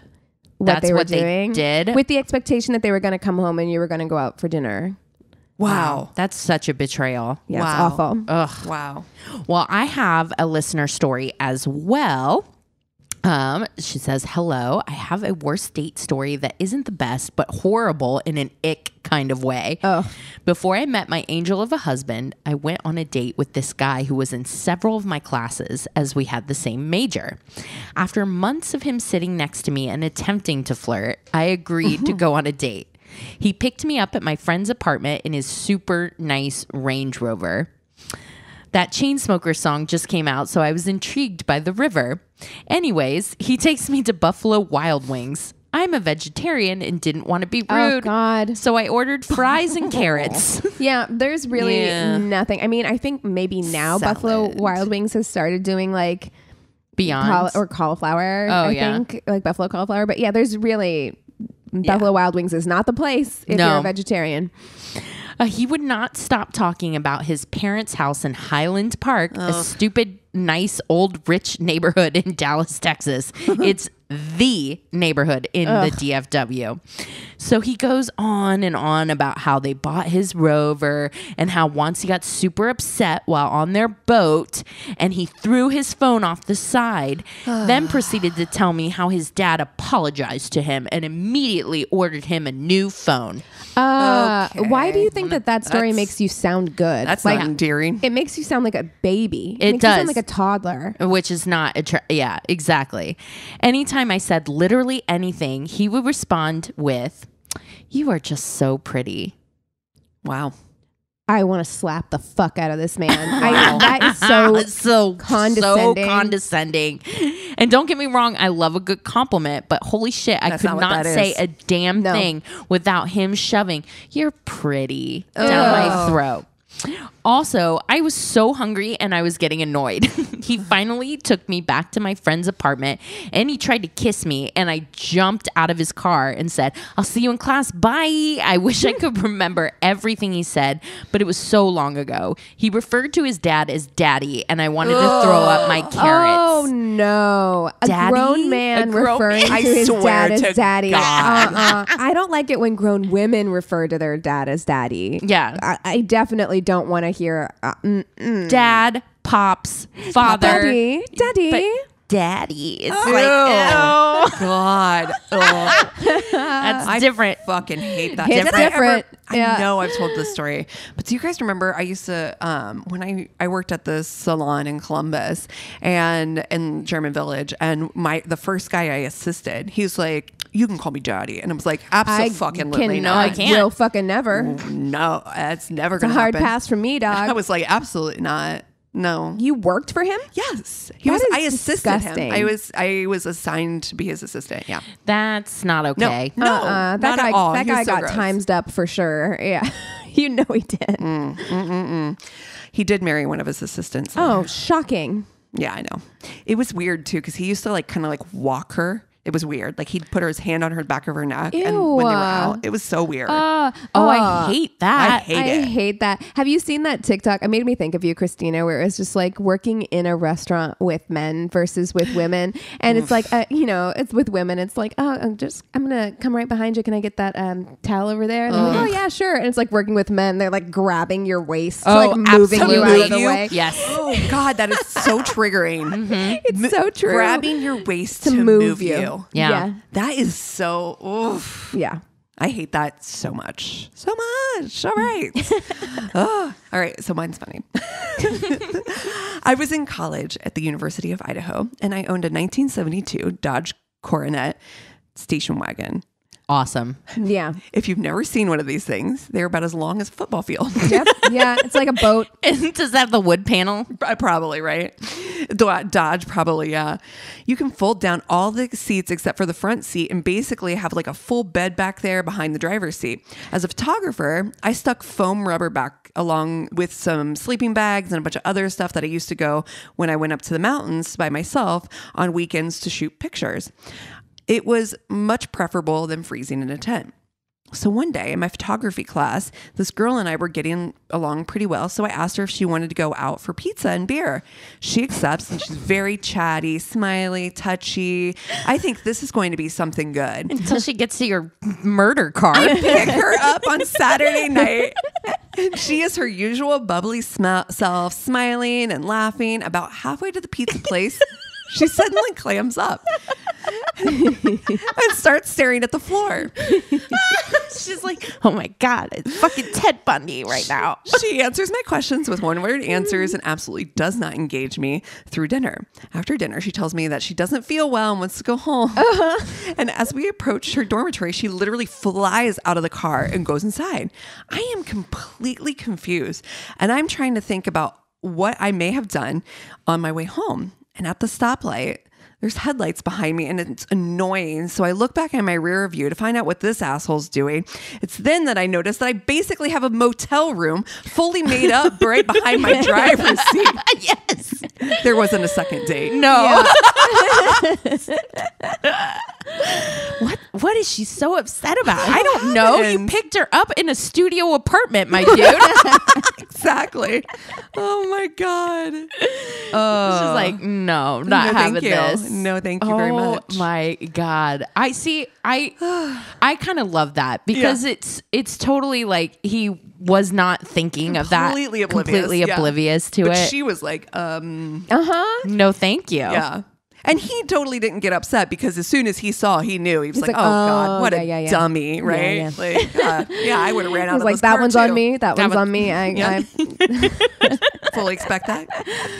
What That's they were what they doing, did? with the expectation that they were gonna come home and you were gonna go out for dinner. Wow. That's such a betrayal. Yeah, Wow. it's awful. Ugh. Wow. Well, I have a listener story as well. Um, she says, "Hello, I have a worst date story that isn't the best, but horrible in an ick kind of way. Ugh. Before I met my angel of a husband, I went on a date with this guy who was in several of my classes as we had the same major. After months of him sitting next to me and attempting to flirt, I agreed to go on a date. He picked me up at my friend's apartment in his super nice Range Rover. That Chainsmokers song just came out, so I was intrigued by the river. Anyways, he takes me to Buffalo Wild Wings. I'm a vegetarian and didn't want to be Oh rude. God. So I ordered fries and carrots. Yeah, there's really Yeah. nothing. I mean, I think maybe now Buffalo Wild Wings has started doing like Beyond. or cauliflower. Oh, I yeah. think like buffalo cauliflower. But yeah, there's really Buffalo Wild Wings is not the place if No. you're a vegetarian. Uh, he would not stop talking about his parents' house in Highland Park, a stupid, nice, old, rich neighborhood in Dallas, Texas. it's the neighborhood in the DFW. So he goes on and on about how they bought his rover and how once he got super upset while on their boat and he threw his phone off the side, then proceeded to tell me how his dad apologized to him and immediately ordered him a new phone. Uh, Why do you think that that story That's- makes you sound good? That's like not endearing. it makes you sound like a baby. It makes you sound does. like a toddler. which is not attra- yeah exactly anytime i said literally anything he would respond with you are just so pretty wow. I want to slap the fuck out of this man. I, that is so so condescending. so condescending and don't get me wrong i love a good compliment but holy shit i That's could not not say is. a damn No. thing without him shoving you're pretty down my throat Also, I was so hungry and I was getting annoyed. he finally took me back to my friend's apartment and he tried to kiss me. And I jumped out of his car and said, I'll see you in class. Bye. I wish I could remember everything he said, but it was so long ago. He referred to his dad as daddy, and I wanted to throw up my carrots. Oh no! A grown man A grown referring man? to his swear dad as daddy. Uh-uh. I don't like it when grown women refer to their dad as daddy. Yeah. I, I definitely don't want to hear uh, mm, mm. Dad, pops, father. daddy, daddy. But daddy. It's Ew. like, ew. God. Ugh. That's I different. fucking hate that. It's Did I ever- different. I know I've told this story, but do you guys remember? I used to um, when I I worked at this salon in Columbus and in German Village, and my the first guy I assisted, he's like, "You can call me Daddy," and I was like, I "Absolutely can, not." I can't. will fucking never. No, that's never It's a gonna hard pass for me, dog. I was like, "Absolutely not." No. you worked for him? Yes, he That was. is I assisted disgusting. him. I was. I was assigned to be his assistant. Yeah. That's not okay. No, uh-uh. that guy. at all. That He guy so got gross. times up for sure. Yeah, you know he did. Mm, mm, mm, he did marry one of his assistants. Oh, shocking. Yeah, I know. It was weird too because he used to like kind of like walk her. It was weird. Like he'd put his hand on her back of her neck, and when they were out, it was so weird. Uh, Oh, uh, I hate that. I that. hate I it. hate that. Have you seen that TikTok? It made me think of you, Christina, where it was just like working in a restaurant with men versus with women. And it's like, uh, you know, it's with women. It's like, oh, I'm just, I'm going to come right behind you. Can I get that um, towel over there? And they're like, oh, yeah, sure. And it's like working with men. They're like grabbing your waist, Oh, like moving you out of the absolutely. way. Yes. oh God, that is so triggering. It's so true. Grabbing your waist to, to, move, you. Yeah. Yeah. That is so. Oof. Yeah. I hate that so much. So much. All right. oh, all right. So mine's funny. I was in college at the University of Idaho and I owned a 1972 Dodge Coronet station wagon. Awesome. Yeah. If you've never seen one of these things, they're about as long as a football field. Yep. Yeah. It's like a boat. Does that have the wood panel? probably, right? Do- Dodge, probably, yeah. You can fold down all the seats except for the front seat and basically have like a full bed back there behind the driver's seat. As a photographer, I stuck foam rubber back along with some sleeping bags and a bunch of other stuff that I used to go when I went up to the mountains by myself on weekends to shoot pictures. It was much preferable than freezing in a tent. So one day in my photography class, this girl and I were getting along pretty well. So I asked her if she wanted to go out for pizza and beer. She accepts and she's very chatty, smiley, touchy. I think this is going to be something good. Until she gets to your murder card. Pick her up on Saturday night. And she is her usual bubbly sm- self, smiling and laughing. About halfway to the pizza place, she suddenly clams up and starts staring at the floor. She's like, oh my God, it's fucking Ted Bundy right now. She answers my questions with one word answers and absolutely does not engage me through dinner. After dinner, she tells me that she doesn't feel well and wants to go home. Uh-huh. And as we approach her dormitory, she literally flies out of the car and goes inside. I am completely confused and I'm trying to think about what I may have done on my way home. And at the stoplight, there's headlights behind me and it's annoying. So I look back in my rear view to find out what this asshole's doing. It's then that I notice that I basically have a motel room fully made up right behind my driver's seat. yes. There wasn't a second date. No. what what is she so upset about? I don't know. You picked her up in a studio apartment, my dude. Exactly. Oh my God. She's like, no, not no, having thank you. this. No, thank you very much. oh my god! I see. I I kind of love that because Yeah. it's it's totally like he was not thinking of that. Completely oblivious, yeah. to But it. she was like, um, Uh huh. no, thank you. yeah. And he totally didn't get upset because as soon as he saw, he knew. He was He's like, like, "Oh, God, oh, what yeah, a yeah, yeah. dummy!" Right? yeah. Like, uh, yeah, I would have ran out I was of like, that one's too. on me. That, That one's one- on me. I, Yeah. I Fully expect that.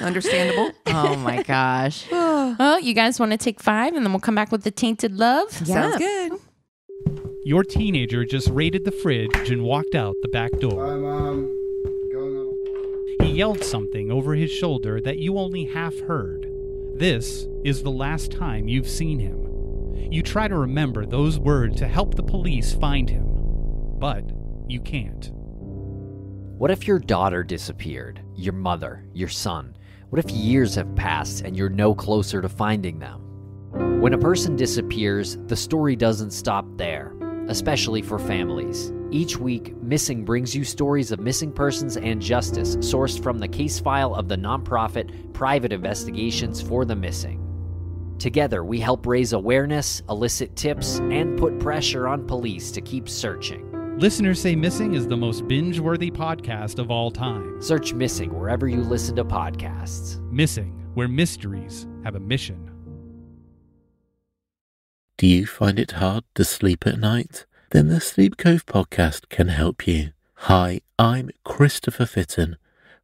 Understandable. Oh my gosh. well, you guys want to take five, and then we'll come back with the tainted love. Yeah. Sounds good. Your teenager just raided the fridge and walked out the back door. Hi, Mom. Going on. He yelled something over his shoulder that you only half heard. This is the last time you've seen him. You try to remember those words to help the police find him, but you can't. What if your daughter disappeared? Your mother? Your son? What if years have passed and you're no closer to finding them? When a person disappears, the story doesn't stop there, especially for families. Each week, Missing brings you stories of missing persons and justice sourced from the case file of the nonprofit Private Investigations for the Missing. Together, we help raise awareness, elicit tips, and put pressure on police to keep searching. Listeners Say Missing is the most binge worthy podcast of all time. Search Missing wherever you listen to podcasts. Missing, where mysteries have a mission. Do you find it hard to sleep at night? Then the Sleep Cove podcast can help you. Hi, I'm Christopher Fitton,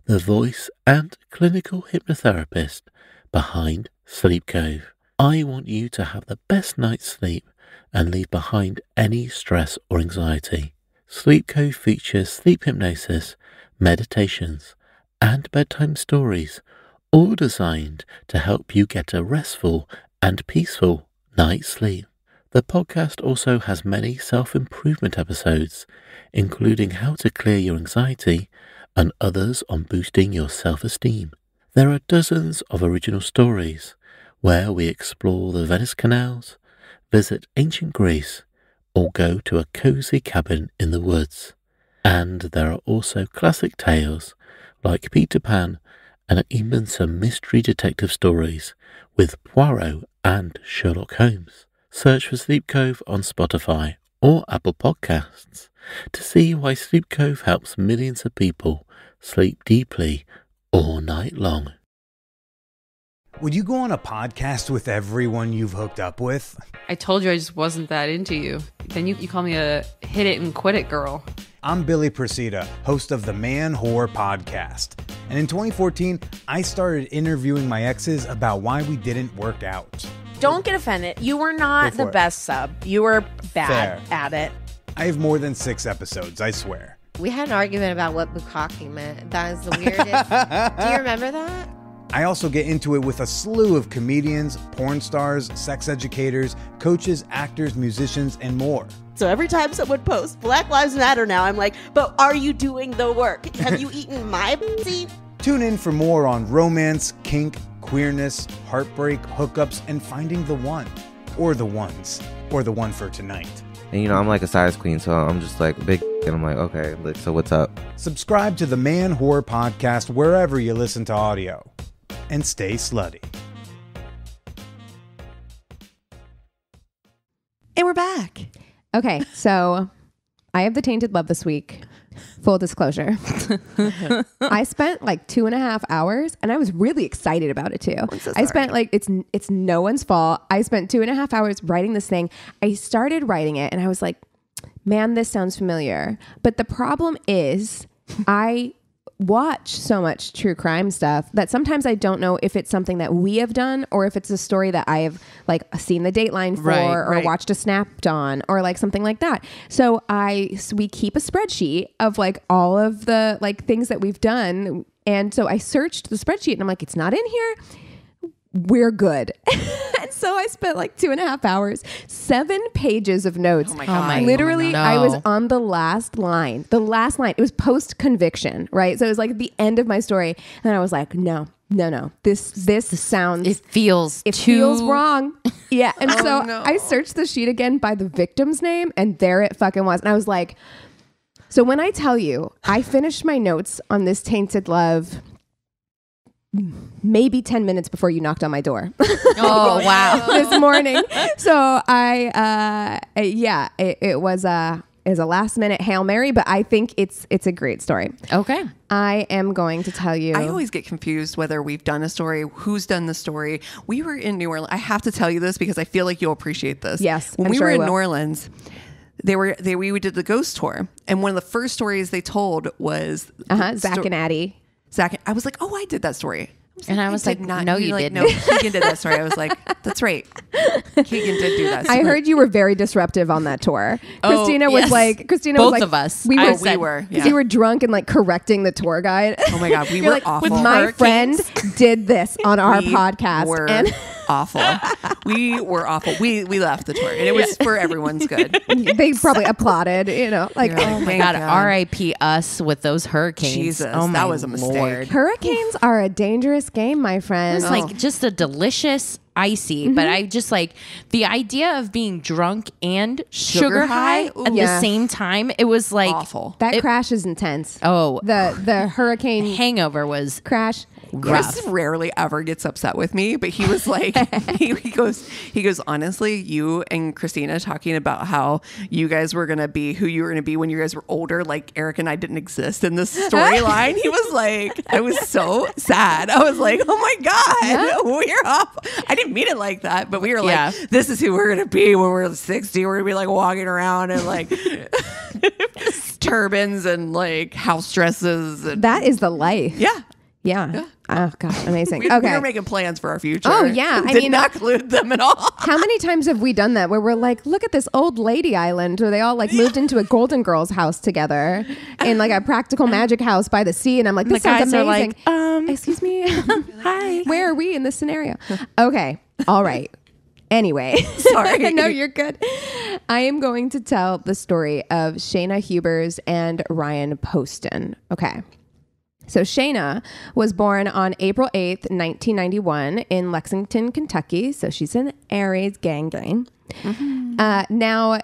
the voice and clinical hypnotherapist behind Sleep Cove. I want you to have the best night's sleep and leave behind any stress or anxiety. Sleep Cove features sleep hypnosis, meditations, and bedtime stories, all designed to help you get a restful and peaceful night's sleep. The podcast also has many self improvement episodes, including how to clear your anxiety and others on boosting your self esteem. There are dozens of original stories where we explore the Venice canals, visit ancient Greece, or go to a cozy cabin in the woods. And there are also classic tales like Peter Pan and even some mystery detective stories with Poirot and Sherlock Holmes. Search for Sleep Cove on Spotify or Apple Podcasts to see why Sleep Cove helps millions of people sleep deeply all night long. Would you go on a podcast with everyone you've hooked up with? I told you I just wasn't that into you. Then you, you call me a hit it and quit it girl. I'm Billy Presida, host of the Man Whore podcast. And in 2014, I started interviewing my exes about why we didn't work out. Don't get offended. You were not the it. best sub. You were bad Fair. at it. I have more than six episodes, I swear. We had an argument about what bukkake meant. That is the weirdest. Do you remember that? I also get into it with a slew of comedians, porn stars, sex educators, coaches, actors, musicians, and more. So every time someone posts Black Lives Matter now, I'm like, but are you doing the work? Have you eaten my pussy? Tune in for more on romance, kink, queerness, heartbreak, hookups, and finding the one. Or the ones. Or the one for tonight. And you know, I'm like a size queen, so I'm just like big, and I'm like, okay, like, so what's up? Subscribe to the Man Whore podcast wherever you listen to audio. And stay slutty. And we're back. Okay, so I have the tainted love this week. Full disclosure. I spent like two and a half hours and I was really excited about it too. I spent like it's it's no one's fault. I spent two and a half hours writing this thing. I started writing it and I was like, man, this sounds familiar. But the problem is I watch so much true crime stuff that sometimes I don't know if it's something that we have done or if it's a story that I have like seen the dateline for Right, or right. watched a snapped on or like something like that. So I so we keep a spreadsheet of like all of the like things that we've done. And so I searched the spreadsheet and I'm like, it's not in here. We're good. and so I spent like two and a half hours, seven pages of notes. Oh my Oh my- Literally, no. I was on the last line. The last line. It was post conviction, right? So it was like the end of my story, and I was like, no, no, no. This this sounds. It feels it too feels wrong. Yeah, and Oh, so no. I searched the sheet again by the victim's name, and there it fucking was. And I was like, so when I tell you, I finished my notes on this tainted love. Maybe 10 minutes before you knocked on my door. Oh wow. this morning. So I, uh, yeah, it, it was a is a last minute hail mary, but I think it's it's a great story. Okay. I am going to tell you. I always get confused whether we've done a story, who's done the story. We were in New Orleans. I have to tell you this because I feel like you'll appreciate this. Yes, when I'm we sure were in. New Orleans, they were they we did the ghost tour, and one of the first stories they told was uh huh. the Zach sto- and Addie. Zach. I was like, oh, I did that story. And I was did like, no, You're you like, didn't. No, Keegan did that story. I was like, that's right. Keegan did do that. Story. I heard you were very disruptive on that tour. Oh, Christina was yes. like, Christina Both was like, of us. We were, said- we were, because yeah. you were drunk and like correcting the tour guide. Oh my god, we You're were like, awful. My friend did this on our We podcast, Were and awful. we were awful. We we left the tour, and it was for everyone's good. they probably applauded. You know, like You're like, oh my God, God. R.I.P. us with those hurricanes. Jesus, oh that my was a mistake. Lord. Hurricanes are a dangerous game, my It friend. was like just a delicious icy, Mm-hmm. but I just like the idea of being drunk and sugar, Sugar high, high? at Yeah. the same time. It was like Awful. that it- crash is intense. oh The the hurricane hangover was crash. Chris rarely ever gets upset with me, but he was like, he, he goes, he goes, honestly, you and Christina talking about how you guys were gonna be who you were gonna be when you guys were older, like Eric and I didn't exist in this storyline. he was like, I was so sad. I was like, oh my god, we're off. I didn't mean it like that, but we were like, Yeah. this is who we're gonna be when we're sixty. We're gonna be like walking around and like turbans and like house dresses and That is the life. yeah. Yeah. Oh gosh, amazing. We, okay. we were making plans for our future. Oh, yeah. I Did mean- not include them at all. How many times have we done that where we're like, look at this old lady island where they all like moved into a Golden Girls house together in like a practical magic house by the sea? And I'm like, this sounds are amazing. like, um, Excuse me. Hi. Where are we in this scenario? Okay. All right. Anyway, Sorry. no, you're good. I am going to tell the story of Shayna Hubers and Ryan Poston. Okay. So Shayna was born on April 8th, 1991 in Lexington, Kentucky. So she's an Aries gang gang. Uh, now,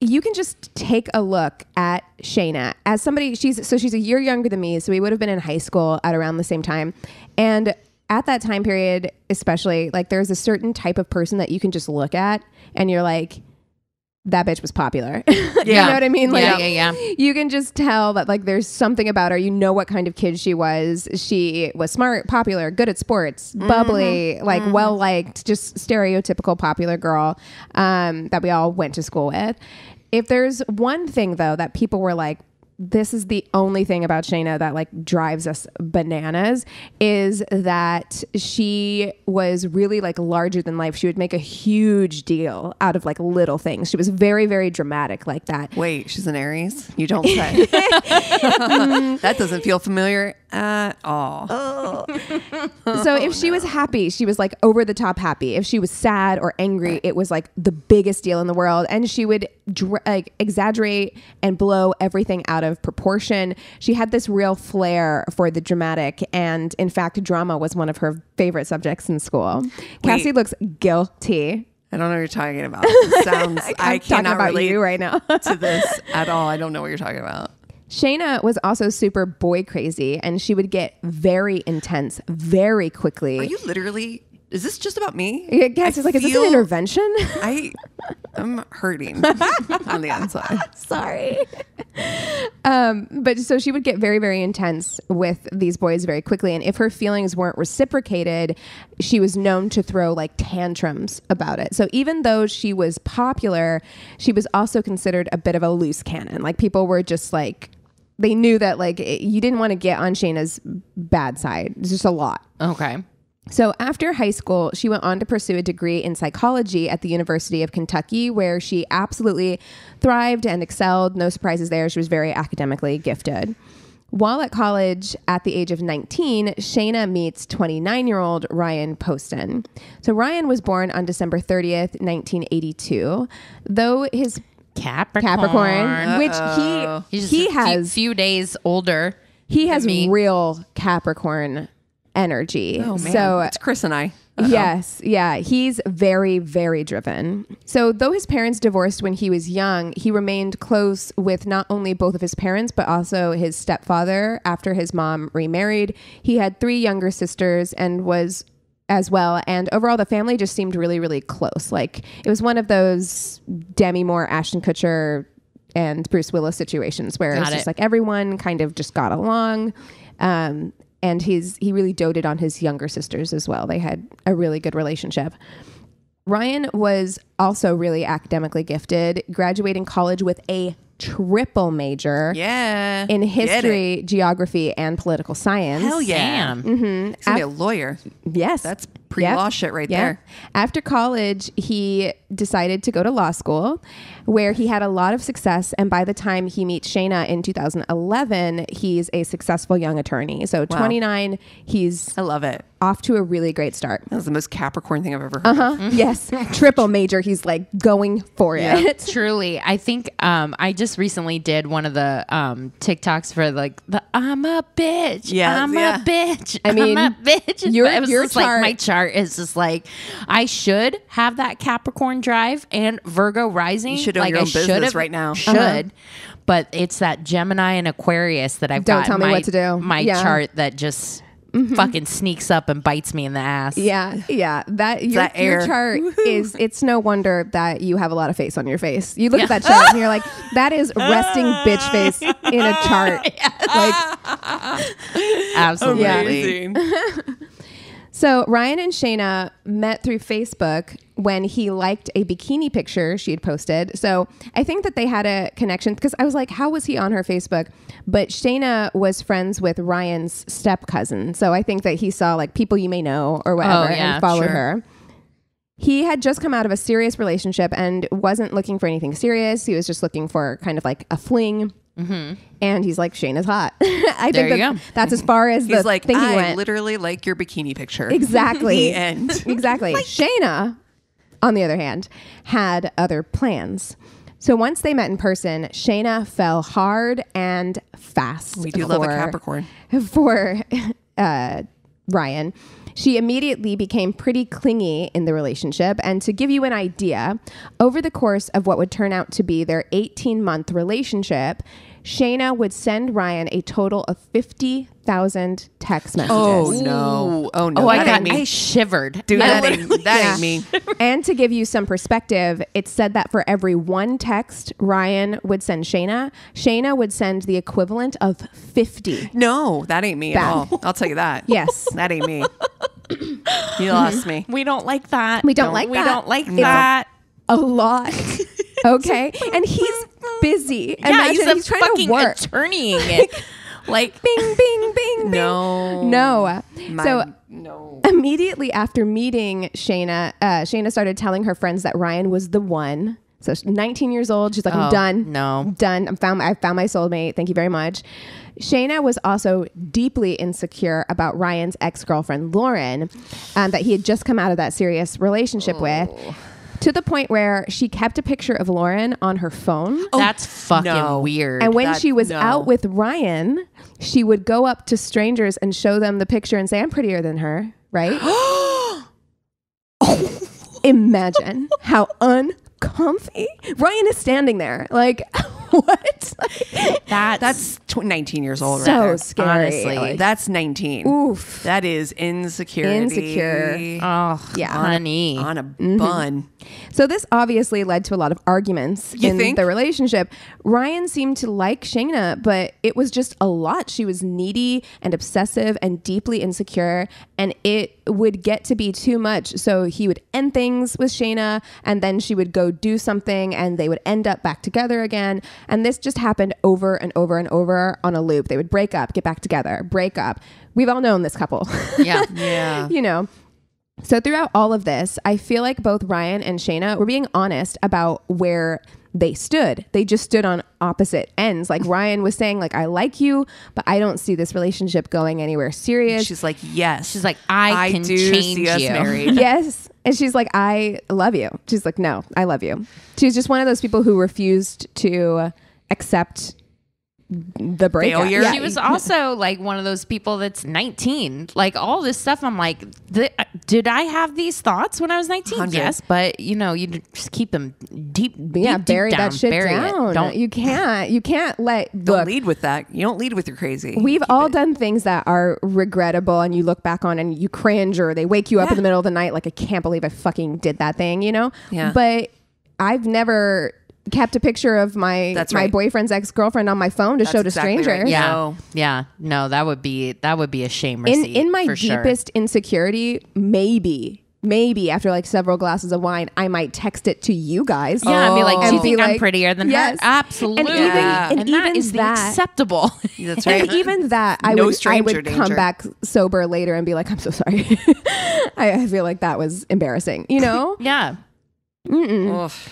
you can just take a look at Shayna as somebody she's so she's a year younger than me, so we would have been in high school at around the same time. And at that time period, especially, like there's a certain type of person that you can just look at and you're like, that bitch was popular. yeah. you know what I mean? Like, Yeah, yeah, yeah. You can just tell that like there's something about her. You know what kind of kid she was. She was smart, popular, good at sports, bubbly, like well liked, just stereotypical popular girl um, that we all went to school with. If there's one thing though that people were like, this is the only thing about Shayna that like drives us bananas is that she was really like larger than life. She would make a huge deal out of like little things. She was very, very dramatic like that. Wait, she's an Aries? You don't say. that doesn't feel familiar at all. so if she was happy, she was like over the top happy. If she was sad or angry, it was like the biggest deal in the world. And she would dr- like exaggerate and blow everything out of proportion. She had this real flair for the dramatic, and in fact, drama was one of her favorite subjects in school. Cassie looks guilty. I don't know what you're talking about. It sounds I I'm talking cannot about relate you right now. to this at all. I don't know what you're talking about. Shayna was also super boy crazy, and she would get very intense very quickly. Are you literally is this just about me? Yeah, Cass is like, is this an intervention? I I'm hurting on the inside. Sorry. um, but so she would get very, very intense with these boys very quickly. And if her feelings weren't reciprocated, she was known to throw like tantrums about it. So even though she was popular, she was also considered a bit of a loose cannon. Like people were just like, they knew that like it- you didn't want to get on Shayna's bad side. It's just a lot. Okay. So after high school, she went on to pursue a degree in psychology at the University of Kentucky, where she absolutely thrived and excelled. No surprises there. She was very academically gifted. While at college at the age of 19, Shayna meets 29 year old Ryan Poston. So Ryan was born on December 30th, 1982. Though his Capricorn, Capricorn, which he He's he a few- has few days older. he has real Capricorn energy. Oh man. So it's Chris and I. Yes, yeah, he's very, very driven. So, though his parents divorced when he was young, he remained close with not only both of his parents, but also his stepfather after his mom remarried. He had three younger sisters and was as well. And overall, the family just seemed really, really close. Like, it was one of those Demi Moore, Ashton Kutcher, and Bruce Willis situations where Got it's just like everyone kind of just got along. Um, and he's he really doted on his younger sisters as well. They had a really good relationship. Ryan was also really academically gifted, graduating college with a triple major Yeah. in history, geography, and political science. Hell yeah. Mm-hmm. He's gonna be a lawyer. Yes. That's pre-law shit right there. After college, he decided to go to law school where he had a lot of success. And by the time he meets Shayna in 2011, he's a successful young attorney. So Wow. 29, he's I love it. off to a really great start. That was the most Capricorn thing I've ever heard. Uh of. huh. yes. Triple major. He's like going for Yeah, it. truly. I think um, I just recently did one of the um, TikToks for like the I'm a bitch. Yes, I'm yeah. a bitch. I mean, I'm a bitch. your- But it was your just like my chart- chart is just like I should have that Capricorn drive and Virgo rising. You should own like your I business should've- right now. Should. Uh-huh. But it's that Gemini and Aquarius that I've Don't got tell in me what to do. My Yeah. chart that just fucking sneaks up and bites me in the ass. Yeah, yeah. That your, that your air. chart is. It's no wonder that you have a lot of face on your face. You look at that chart and you're like, that is resting bitch face in a chart. Like, Absolutely. So Ryan and Shayna met through Facebook when he liked a bikini picture she had posted. So I think that they had a connection because I was like, how was he on her Facebook? But Shayna was friends with Ryan's step cousin. So I think that he saw like people you may know or whatever Oh, yeah, and followed sure. her. He had just come out of a serious relationship and wasn't looking for anything serious. He was just looking for kind of like a fling. Mhm. And he's like, Shayna's hot. I There think you that, go. that's as far as He's the like, thing I went. literally like your bikini picture. Exactly. the end. exactly. like- Shayna, on the other hand, had other plans. So once they met in person, Shayna fell hard and fast. We do love a for- Capricorn. For uh, Ryan. She immediately became pretty clingy in the relationship. And to give you an idea, over the course of what would turn out to be their 18 month relationship, Shayna would send Ryan a total of 50,000 text oh, messages. Oh no! Oh no! Oh, I got me. I shivered. Dude, I that ain't that ain't me. and to give you some perspective, it said that for every one text Ryan would send Shayna, Shayna would send the equivalent of 50. No, that ain't me Bad. at all. I'll tell you that. Yes. that ain't me. You lost me. We don't like that. We don't, like we that. We don't like It's that. A lot. Okay. and he's busy. Yeah, he's a he's trying fucking to work. attorneying it. like bing, bing, bing, bing. No. No. My- so no. immediately after meeting Shayna, uh, Shayna started telling her friends that Ryan was the one. So 19 years old. She's like, I'm Oh, done. no. done. I'm found. I found my soulmate. Thank you very much. Shayna was also deeply insecure about Ryan's ex girlfriend Lauren, um, that he had just come out of that serious relationship with. To the point where she kept a picture of Lauren on her phone. Oh, That's fucking no. weird. And when That- she was no. out with Ryan, she would go up to strangers and show them the picture and say, I'm prettier than her, right? Imagine how uncomfy. Ryan is standing there. Like, what? that's That's tw- 19 years old. So right there. scary. Honestly, Like- that's 19. Oof. That is insecurity. Insecure. oh, Yeah. honey. on a mm-hmm. bun. So this obviously led to a lot of arguments You in think? the relationship. Ryan seemed to like Shayna, but it was just a lot. She was needy and obsessive and deeply insecure, and it would get to be too much. So he would end things with Shayna, and then she would go do something, and they would end up back together again. And this just happened over and over and over on a loop. They would break up, get back together, break up. We've all known this couple. Yeah. Yeah. you know. So throughout all of this, I feel like both Ryan and Shayna were being honest about where they stood. They just stood on opposite ends. Like Ryan was saying, like, I like you, but I don't see this relationship going anywhere serious. She's like, yes. She's like, I, can do change see us you. married. yes. And she's like, I love you. She's like, no, I love you. She's just one of those people who refused to accept the breakup. Failure? Yeah. She was also like one of those people that's 19. Like all this stuff, I'm like, uh, did I have these thoughts when I was 19? 100. Yes, but you know, you just keep them deep. yeah, deep, deep bury down, that shit bury it. down. Don't. You can't. You can't let Don't look, lead with that. You don't lead with your crazy. We've all done things that are regrettable and you look back on and you cringe or they wake you up in the middle of the night like I can't believe I fucking did that thing, you know? Yeah. But I've never kept a picture of my That's my right. boyfriend's ex-girlfriend on my phone to That's show to exactly right. strangers. yeah, No. yeah, no, that would be that would be a shame In receipt in my for sure. deepest insecurity, maybe maybe after like several glasses of wine, I might text it to you guys. Yeah, I'd be like, do And you think be I'm like, prettier than yes. her? Absolutely. And even, Yeah. and And that even is the that, acceptable. That's right. And even that, I No would, I stranger would danger. come back sober later and be like, I'm so sorry. I, I feel like that was embarrassing, you know? yeah. Mm-mm. Oof.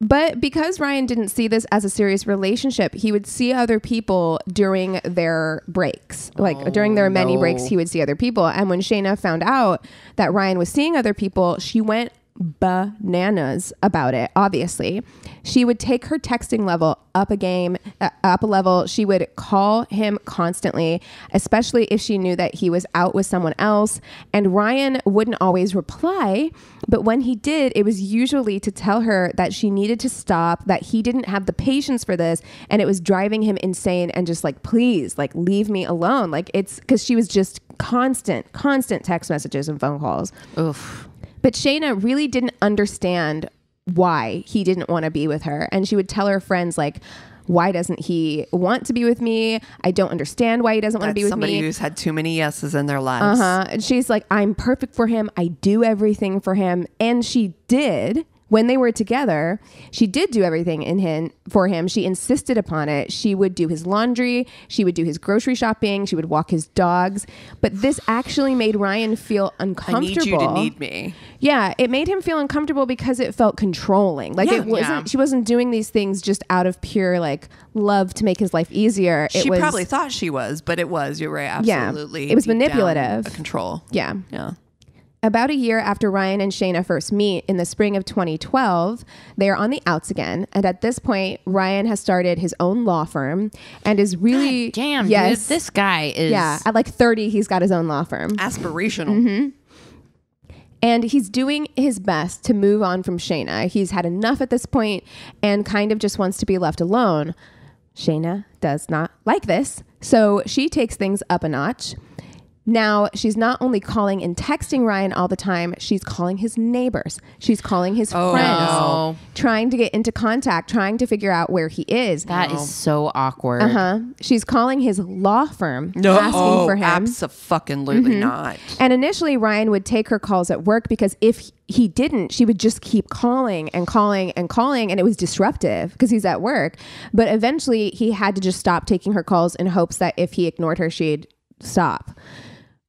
But because Ryan didn't see this as a serious relationship, he would see other people during their breaks. Like oh, during their many no. breaks, he would see other people. And when Shayna found out that Ryan was seeing other people, she went bananas about it, obviously. She would take her texting level up a game, uh, up a level. She would call him constantly, especially if she knew that he was out with someone else. And Ryan wouldn't always reply, but when he did, it was usually to tell her that she needed to stop, that he didn't have the patience for this, and it was driving him insane and just like, please, like, leave me alone. Like, it's because she was just constant, constant text messages and phone calls. Oof. But Shayna really didn't understand why he didn't want to be with her. And she would tell her friends, like, why doesn't he want to be with me? I don't understand why he doesn't want to be with somebody me. Somebody who's had too many yeses in their Uh huh. And she's like, I'm perfect for him. I do everything for him. And she did. When they were together, she did do everything in him for him. She insisted upon it. She would do his laundry. She would do his grocery shopping. She would walk his dogs. But this actually made Ryan feel uncomfortable. I need you to need me. Yeah, it made him feel uncomfortable because it felt controlling. Like Yeah. it wasn't. Yeah. She wasn't doing these things just out of pure like love to make his life easier. It She was, probably thought she was, but it was. You're right. Yeah, Absolutely. it was down, manipulative. a control. Yeah. Yeah. About a year after Ryan and Shayna first meet in the spring of 2012, they are on the outs again. And at this point, Ryan has started his own law firm and is really damn, yes, dude, this guy is yeah. At like 30, he's got his own law firm. Aspirational. Mhm. And he's doing his best to move on from Shayna. He's had enough at this point and kind of just wants to be left alone. Shayna does not like this, so she takes things up a notch. Now, she's not only calling and texting Ryan all the time, she's calling his neighbors. She's calling his Oh, friends, no. trying to get into contact, trying to figure out where he is. That is so awkward. Uh huh. She's calling his law firm, No, asking oh, for him. Absolutely Mhm. not. And initially, Ryan would take her calls at work because if he didn't, she would just keep calling and calling and calling, and it was disruptive because he's at work. But eventually, he had to just stop taking her calls in hopes that if he ignored her, she'd stop.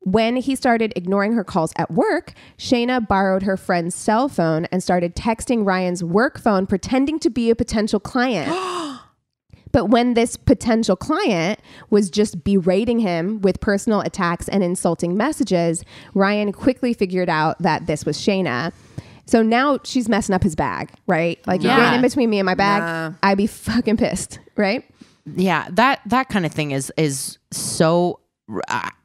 When he started ignoring her calls at work, Shayna borrowed her friend's cell phone and started texting Ryan's work phone, pretending to be a potential client. But when this potential client was just berating him with personal attacks and insulting messages, Ryan quickly figured out that this was Shayna. So now she's messing up his bag, right? Like you're getting in between me and my bag. Nah. I'd be fucking pissed, right? yeah that that kind of thing is is so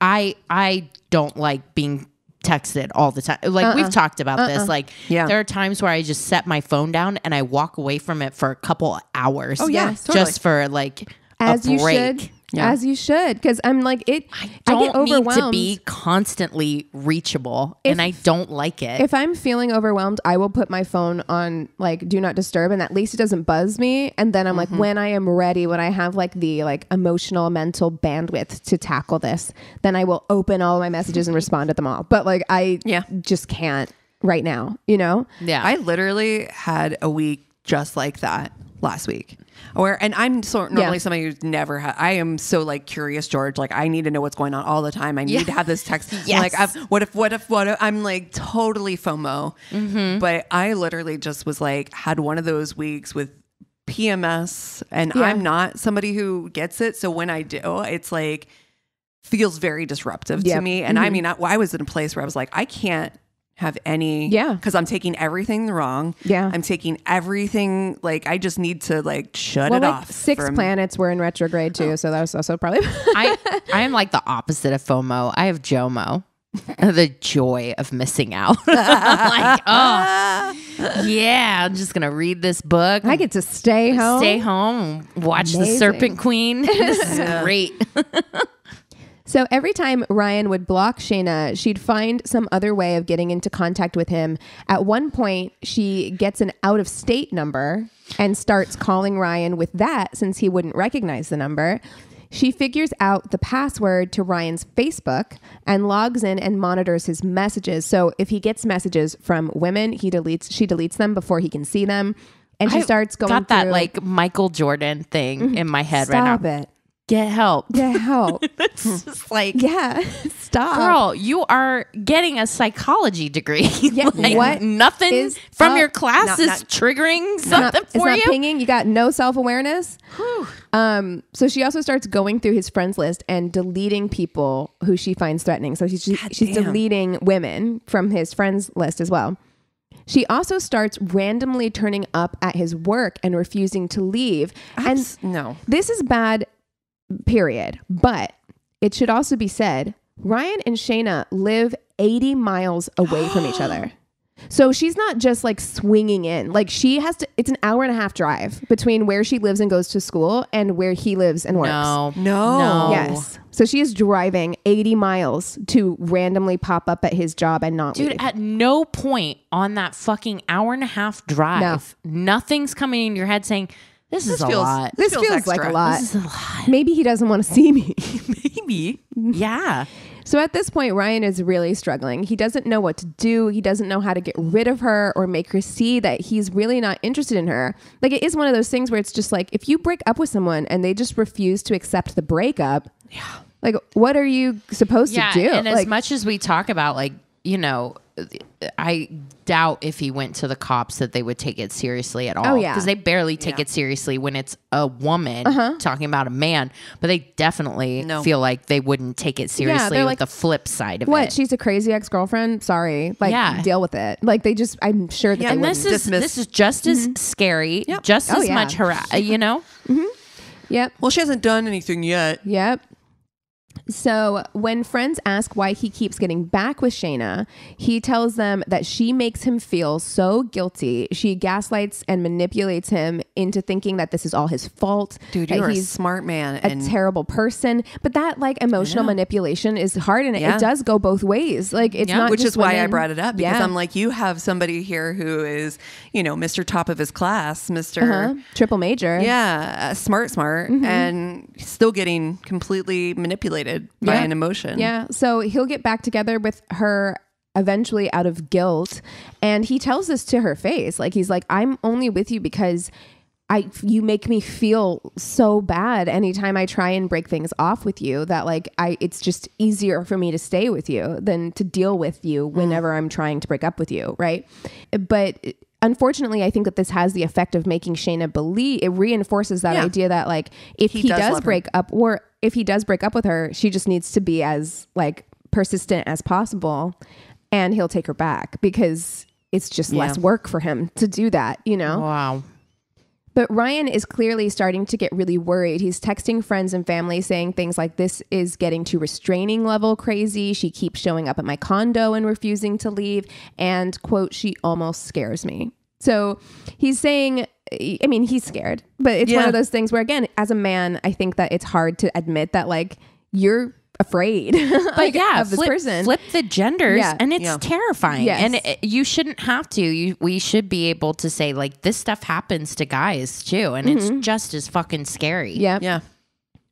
i i don't like being texted all the time like Uh-uh. we've talked about Uh-uh. this like Yeah. there are times where i just set my phone down and i walk away from it for a couple hours Oh, yeah, just totally. for like As a you break. Should. As you should. Because I'm like, it, I, get don't need overwhelmed. to be constantly reachable and i don't like it If I'm feeling overwhelmed, I will put my phone on like do not disturb and at least it doesn't buzz me. And then I'm Mm-hmm. like, when I am ready, when I have like the like emotional mental bandwidth to tackle this, then I will open all my messages and respond to them all. But like I Yeah. just can't right now, you know? yeah I literally had a week just like that last week. Where and I'm so normally Yeah. somebody who's never had. I am so like curious, George. Like I need to know what's going on all the time. I need Yeah. to have this text. Yes. Like I've, what if what if what if I'm like totally FOMO. Mm-hmm. But I literally just was like had one of those weeks with PMS, and Yeah. I'm not somebody who gets it. So when I do, it's like feels very disruptive Yep. to me. And I Mhm. mean, I, I was in a place where I was like, I can't have any Yeah. because i'm taking everything wrong Yeah. i'm taking everything like i just need to like shut well, it like off six from- planets were in retrograde too, oh. so that was also probably I I am like the opposite of FOMO. I have JOMO, the joy of missing out. like, oh, yeah, I'm just gonna read this book. I get to stay home. stay home, and watch the Serpent Queen. this is Yeah. great. So every time Ryan would block Shayna, she'd find some other way of getting into contact with him. At one point, she gets an out of state number and starts calling Ryan with that since he wouldn't recognize the number. She figures out the password to Ryan's Facebook and logs in and monitors his messages. So if he gets messages from women, he deletes she deletes them before he can see them. And she I starts going got that through- like Michael Jordan thing mm-hmm. in my head right now. Stop it. Get help. Get help. it's just like yeah. Stop. Girl, you are getting a psychology degree. Yeah, Like, what nothing is from up? your class is triggering It's not- something it's for not you. pinging. You got no self awareness. Um, so she also starts going through his friends list and deleting people who she finds threatening. So she's she's deleting women from his friends list as well. She also starts randomly turning up at his work and refusing to leave. And no this is bad, period. But it should also be said Ryan and Shayna live 80 miles away from each other. So she's not just like swinging in. Like she has to, it's an hour and a half drive between where she lives and goes to school and where he lives and works. No, no no. Yes. So she is driving 80 miles to randomly pop up at his job and not Dude, leave. at no point on that fucking hour and a half drive, nothing's coming in your head saying, This, is a lot. this feels, like a lot. This is a lot. Maybe he doesn't want to see me. Maybe. Yeah. So at this point, Ryan is really struggling. He doesn't know what to do. He doesn't know how to get rid of her or make her see that he's really not interested in her. Like it is one of those things where it's just like if you break up with someone and they just refuse to accept the breakup, yeah. Like what are you supposed yeah, to do? And as much as we talk about, like, you know, I doubt if he went to the cops that they would take it seriously at all. Oh, yeah. Because they barely take it seriously when it's a woman Uh-huh. talking about a man, but they definitely No. feel like they wouldn't take it seriously they're with like, the flip side of what? it. She's a crazy ex girlfriend. Sorry, like Yeah. deal with it. Like they just, I'm sure that Yeah, they and wouldn't. this is this is just as scary, just Oh, as yeah. much harass. You know, Yep. Well, she hasn't done anything yet. Yep. So when friends ask why he keeps getting back with Shayna, he tells them that she makes him feel so guilty. She gaslights and manipulates him into thinking that this is all his fault. Dude, you're a smart man. a and terrible person. But that like emotional manipulation is hard and it- Yeah. it does go both ways. Like it's not which is why I brought it up because Yeah. I'm like, you have somebody here who is, you know, Mr. Top of his class, Mr. Uh-huh. triple major. Yeah, uh, smart, smart, Mhm. and still getting completely manipulated by Yeah. an emotion. Yeah. So he'll get back together with her eventually out of guilt. And he tells this to her face. Like he's like, I'm only with you because I you make me feel so bad anytime I try and break things off with you that like I it's just easier for me to stay with you than to deal with you Mm. whenever I'm trying to break up with you, right? But unfortunately, I think that this has the effect of making Shayna believe it reinforces that Yeah. idea that like if He he, does does, love her. break up or if he does break up with her, she just needs to be as like persistent as possible and he'll take her back because it's just less work for him to do that, you know? wow. But Ryan is clearly starting to get really worried. He's texting friends and family saying things like, This is getting to restraining level crazy. She keeps showing up at my condo and refusing to leave. And, quote, she almost scares me. So he's saying, I mean, he's scared, but it's one of those things where, again, as a man, I think that it's hard to admit that, like, you're afraid But like, yeah, of this flip, person. flip the genders, Yeah. and it's Yeah. terrifying. Yes. And it, you shouldn't have to. You, we should be able to say like this stuff happens to guys too, and it's mm-hmm. just as fucking scary. Yeah. Yeah.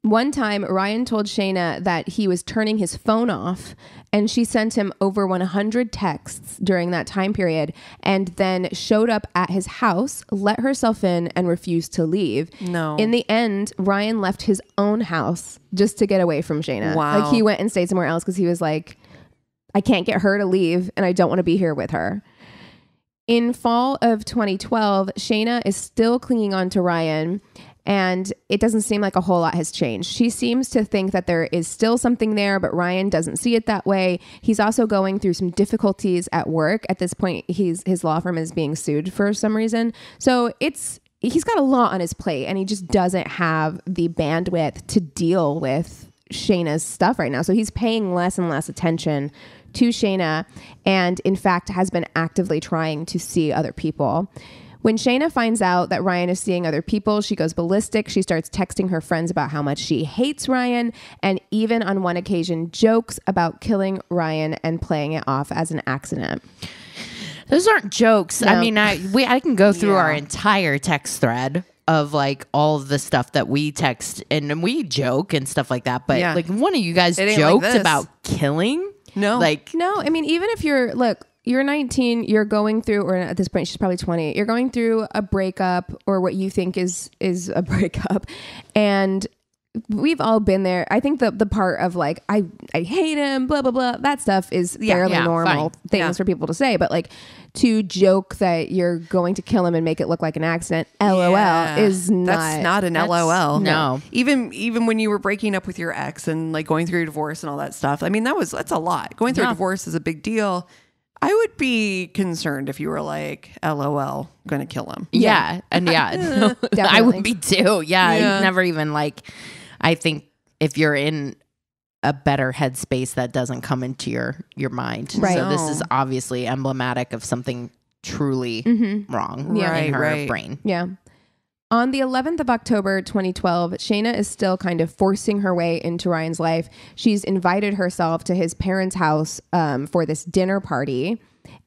One time, Ryan told Shayna that he was turning his phone off, and she sent him over 100 texts during that time period, and then showed up at his house, let herself in, and refused to leave. No. In the end, Ryan left his own house just to get away from Shayna. Wow. Like he went and stayed somewhere else because he was like, I can't get her to leave, and I don't want to be here with her. In fall of 2012, Shayna is still clinging on to Ryan, and it doesn't seem like a whole lot has changed. She seems to think that there is still something there, but Ryan doesn't see it that way. He's also going through some difficulties at work. At this point, he's his law firm is being sued for some reason. So it's he's got a lot on his plate, and he just doesn't have the bandwidth to deal with Shayna's stuff right now. So he's paying less and less attention to Shayna and in fact has been actively trying to see other people. When Shayna finds out that Ryan is seeing other people, she goes ballistic. She starts texting her friends about how much she hates Ryan and even on one occasion jokes about killing Ryan and playing it off as an accident. Those aren't jokes. I mean, I we I can go through Yeah. our entire text thread of like all of the stuff that we text and we joke and stuff like that. But Yeah. like one of you guys It ain't like joked about killing. No. Like No, I mean, even if you're, look, you're 19, you're going through, or at this point, she's probably 20, you're going through a breakup or what you think is, is a breakup. And we've all been there. I think the, the part of like, I, I hate him, blah, blah, blah, that stuff is Yeah, fairly yeah, normal fine. things Yeah. for people to say. But like to joke that you're going to kill him and make it look like an accident, LOL, is not. That's not an That's- LOL. no. Even even when you were breaking up with your ex and like going through your divorce and all that stuff. I mean, that was that's a lot. Going through a divorce is a big deal. I would be concerned if you were like, LOL, gonna kill him. yeah, and yeah, no, I would be too. Yeah, Yeah. I never even like. I think if you're in a better headspace, that doesn't come into your your mind. Right. So this is obviously emblematic of something truly Mhm. wrong Yeah. in her Right, right. brain. Yeah. On the 11th of October 2012, Shayna is still kind of forcing her way into Ryan's life. She's invited herself to his parents' house um, for this dinner party.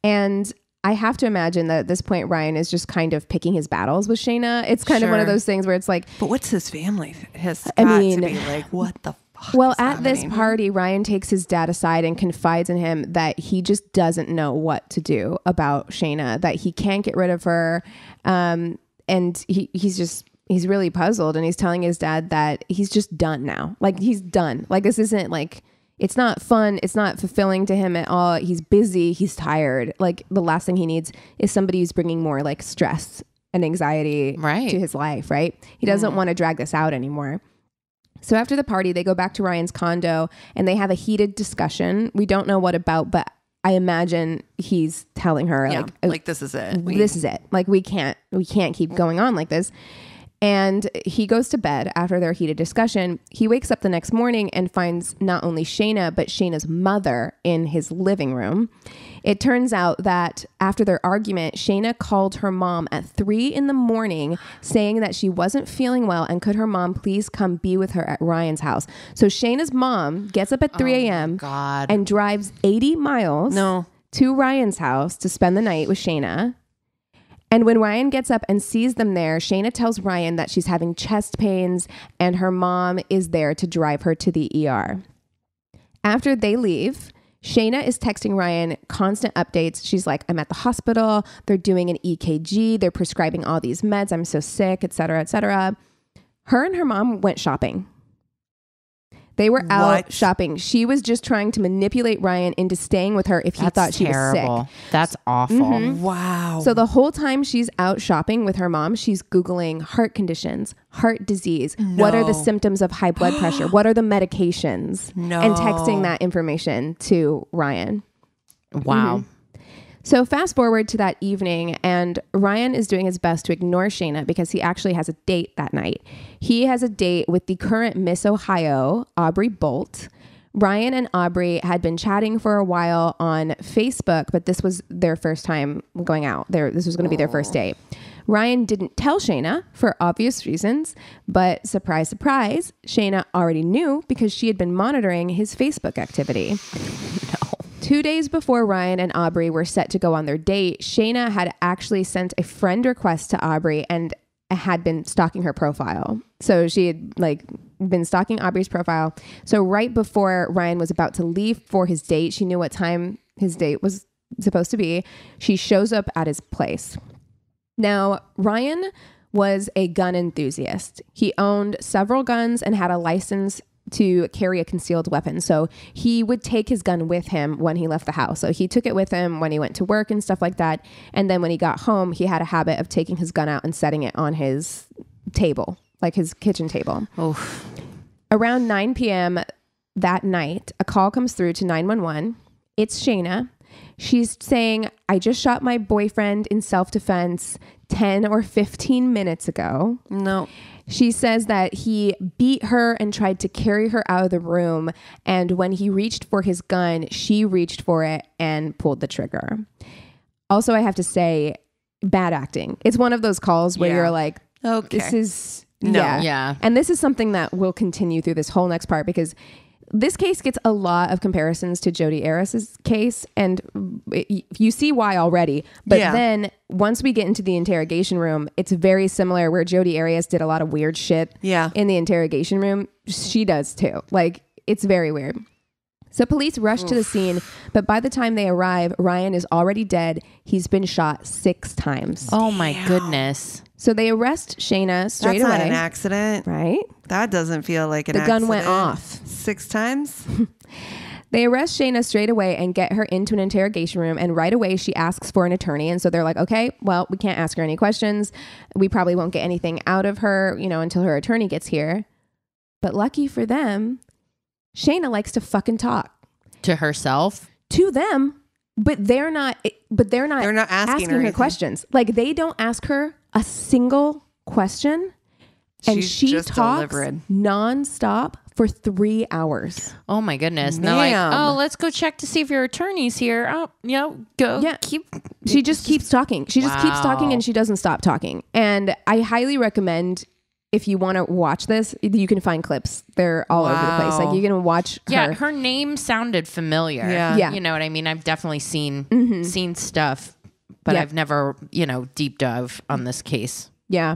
And I have to imagine that at this point, Ryan is just kind of picking his battles with Shayna. It's kind of one of those things where it's like, But what's his family? Has I mean- to be like, what the fuck? well, at this party, Ryan takes his dad aside and confides in him that he just doesn't know what to do about Shayna, that he can't get rid of her. Um, and he, he's just, he's really puzzled. And he's telling his dad that he's just done now. Like, he's done. Like, this isn't like, it's not fun. It's not fulfilling to him at all. He's busy. He's tired. Like, the last thing he needs is somebody who's bringing more like stress and anxiety Right. to his life, right? He doesn't mm. want to drag this out anymore. So after the party, they go back to Ryan's condo and they have a heated discussion. We don't know what about, but I imagine he's telling her Yeah, like, oh, like, this is it. We- this is it. Like we can't we can't keep going on like this. And he goes to bed after their heated discussion. He wakes up the next morning and finds not only Shayna, but Shayna's mother in his living room. It turns out that after their argument, Shayna called her mom at three in the morning saying that she wasn't feeling well and could her mom please come be with her at Ryan's house. So Shayna's mom gets up at 3 a.m. God. and drives 80 miles No. to Ryan's house to spend the night with Shayna. And when Ryan gets up and sees them there, Shayna tells Ryan that she's having chest pains and her mom is there to drive her to the ER. After they leave, Shayna is texting Ryan constant updates. She's like, I'm at the hospital. They're doing an EKG. They're prescribing all these meds. I'm so sick, et cetera, et cetera. Her and her mom went shopping. They were out What? shopping. She was just trying to manipulate Ryan into staying with her if he That's thought she was sick. That's awful. Mhm. Wow. So the whole time she's out shopping with her mom, she's Googling heart conditions, heart disease. What are the symptoms of high blood pressure? What are the medications? no. And texting that information to Ryan. Wow. Mhm. So fast forward to that evening, and Ryan is doing his best to ignore Shayna because he actually has a date that night. He has a date with the current Miss Ohio, Aubrey Bolt. Ryan and Aubrey had been chatting for a while on Facebook, but this was their first time going out. Their, this was going to be their first date. Ryan didn't tell Shayna for obvious reasons, but surprise, surprise, Shayna already knew because she had been monitoring his Facebook activity. Two days before Ryan and Aubrey were set to go on their date, Shayna had actually sent a friend request to Aubrey and had been stalking her profile. So she had like been stalking Aubrey's profile. So right before Ryan was about to leave for his date, she knew what time his date was supposed to be. She shows up at his place. Now, Ryan was a gun enthusiast. He owned several guns and had a license to carry a concealed weapon. So he would take his gun with him when he left the house. So he took it with him when he went to work and stuff like that. And then when he got home, he had a habit of taking his gun out and setting it on his table, like his kitchen table. Oof. Around 9 p.m. that night, a call comes through to 911. It's Shayna. She's saying, I just shot my boyfriend in self defense 10 or 15 minutes ago. No. She says that he beat her and tried to carry her out of the room. And when he reached for his gun, she reached for it and pulled the trigger. Also, I have to say, bad acting. It's one of those calls where Yeah. you're like, Okay. this is, No. yeah. Yeah. And this is something that will continue through this whole next part because this case gets a lot of comparisons to Jodi Arias's case, and it- you see why already. But Yeah. then once we get into the interrogation room, it's very similar. Where Jodi Arias did a lot of weird shit Yeah. in the interrogation room, she does too. Like it's very weird. So police rush to the scene, but by the time they arrive, Ryan is already dead. He's been shot six times. Oh my goodness. So they arrest Shayna straight That's away. not an accident. Right? That doesn't feel like an The gun went off. Six times? They arrest Shayna straight away and get her into an interrogation room. And right away, she asks for an attorney. And so they're like, okay, well, we can't ask her any questions. We probably won't get anything out of her, you know, until her attorney gets here. But lucky for them, Shayna likes to fucking talk To herself? to them, but they're not. But they're not. They're not asking her her, anything. questions. Like they don't ask her a single question, and She's she talks deliberate. nonstop for three hours. Oh my goodness. And they're like, oh, let's go check to see if your attorney's here. Oh, you know, go Yeah. keep She just keeps talking. She just keeps talking and she doesn't stop talking. And I highly recommend if you want to watch this, you can find clips. They're all over the place. Like you can watch Yeah, her. her name sounded familiar. Yeah. Yeah. You know what I mean? I've definitely seen Mhm. seen stuff, but Yeah. I've never, you know, deep dove on this case. Yeah.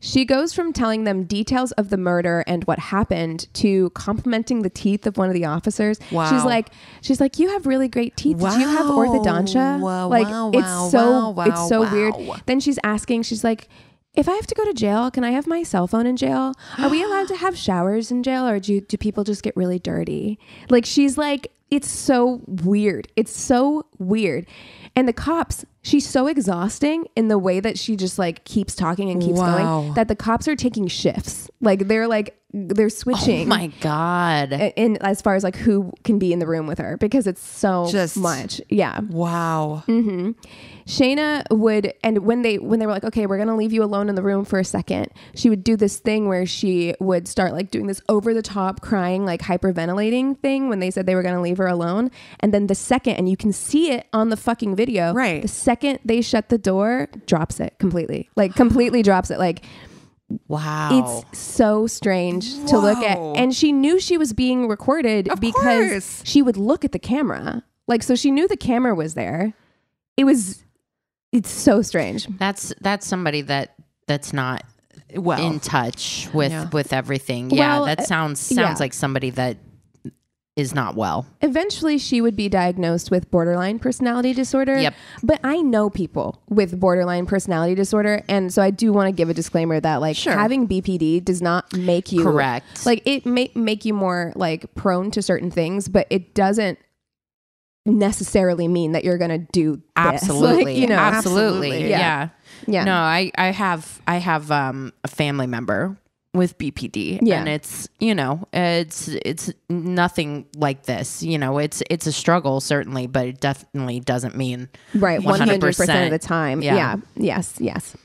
She goes from telling them details of the murder and what happened to complimenting the teeth of one of the officers. Wow. She's like, she's like, you have really great teeth. Do you have orthodontia? Wow, like wow, it's so wow, it's so wow, weird. Then she's asking, she's like, if I have to go to jail, can I have my cell phone in jail? Are we allowed to have showers in jail, or do do people just get really dirty? Like she's like, it's so weird. It's so weird. And the cops, she's so exhausting in the way that she just like keeps talking and keeps Wow. going that the cops are taking shifts. Like they're like they're switching. Oh my god. In, as far as like who can be in the room with her because it's so Just- much. Yeah. Wow. hmm Shayna would, and when they when they were like, okay, we're gonna leave you alone in the room for a second, she would do this thing where she would start like doing this over the top crying, like hyperventilating thing when they said they were gonna leave her alone, and then the second, and you can see it on the fucking video, right? The second they shut the door, drops it completely, like completely drops it, like. Wow. It's so strange to look at. And she knew she was being recorded because course. she would look at the camera. Like, so she knew the camera was there. It was, it's so strange. That's that's somebody that that's not well in touch with Yeah. with everything. Yeah, Well, that uh, sounds sounds yeah. like somebody that is not well. Eventually, she would be diagnosed with borderline personality disorder. Yep. But I know people with borderline personality disorder. And so I do want to give a disclaimer that, like, having BPD does not make you Correct. Like, it may make you more, like, prone to certain things, but it doesn't necessarily mean that you're going to do this. Absolutely. Like, you know, absolutely. Yeah. Yeah. No, I I have I have um a family member with BPD Yeah. and it's you know it's it's nothing like this you know it's it's a struggle certainly but it definitely doesn't mean Right, 100% of the time. Yeah. Yeah. Yes, yes.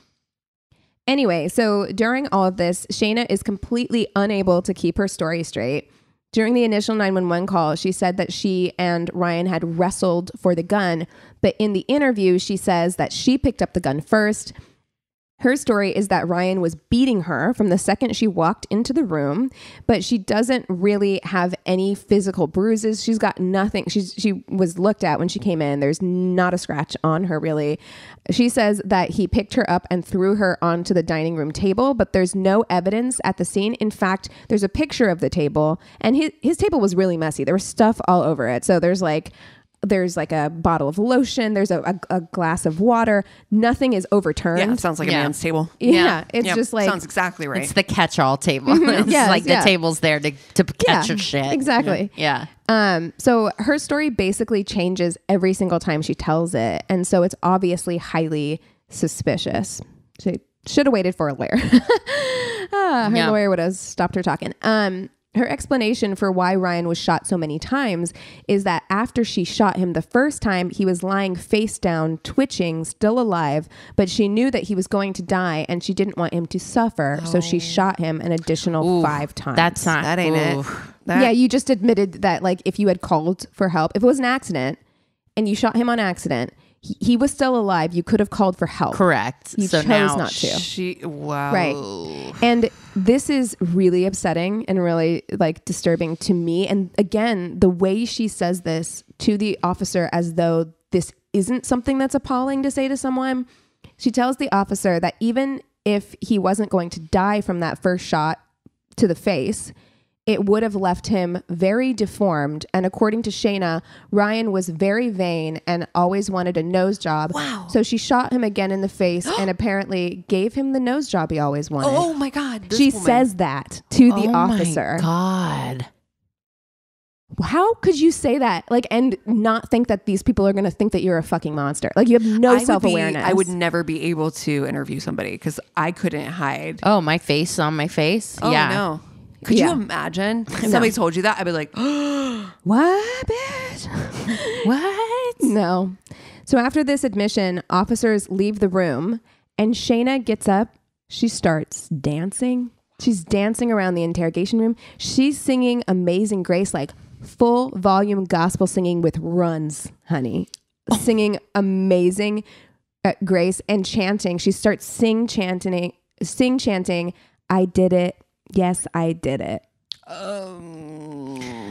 Anyway, so during all of this, Shayna is completely unable to keep her story straight. During the initial 911 call, she said that she and Ryan had wrestled for the gun, but in the interview, she says that she picked up the gun first. Her story is that Ryan was beating her from the second she walked into the room, but she doesn't really have any physical bruises. She's got nothing. She's she was looked at when she came in. There's not a scratch on her really. She says that he picked her up and threw her onto the dining room table, but there's no evidence at the scene. In fact, there's a picture of the table and his his table was really messy. There was stuff all over it. So there's like there's like a bottle of lotion, there's a, a, a glass of water. Nothing is overturned. Yeah, it sounds like a man's table. Yeah, it's Yep, just like sounds exactly right. it's the catch-all table Mhm. it's Yes, like the table's there to to catch Yeah, your shit exactly. yeah Um, so her story basically changes every single time she tells it, and so it's obviously highly suspicious. She should have waited for a lawyer. ah, her Yeah. lawyer would have stopped her talking. Um, her explanation for why Ryan was shot so many times is that after she shot him the first time, he was lying face down, twitching, still alive, but she knew that he was going to die and she didn't want him to suffer, so she oh. shot him an additional five times. that's not That ain't it. That- yeah, you just admitted that like if you had called for help, if it was an accident and you shot him on accident, he, he was still alive. You could have called for help. correct You so chose not to. She wow. Right. And this is really upsetting and really like disturbing to me. And again, the way she says this to the officer as though this isn't something that's appalling to say to someone, she tells the officer that even if he wasn't going to die from that first shot to the face, it would have left him very deformed. And according to Shayna, Ryan was very vain and always wanted a nose job. Wow. So she shot him again in the face and apparently gave him the nose job he always wanted. Oh my god. this she woman. says that to the Oh my officer. god How could you say that? Like, and not think that these people are going to think that you're a fucking monster? Like, you have no I would be- self awareness. I would never be able to interview somebody because I couldn't hide. oh my face on my face Oh yeah no. Could Yeah. you imagine? If Somebody told you that, I'd be like, What, bitch? what No. So after this admission, officers leave the room and Shayna gets up. She starts dancing. She's dancing around the interrogation room. She's singing Amazing Grace, like full volume gospel singing with runs, honey. singing amazing uh, grace and chanting. She starts sing chanting, sing chanting. I did it. Yes, I did it.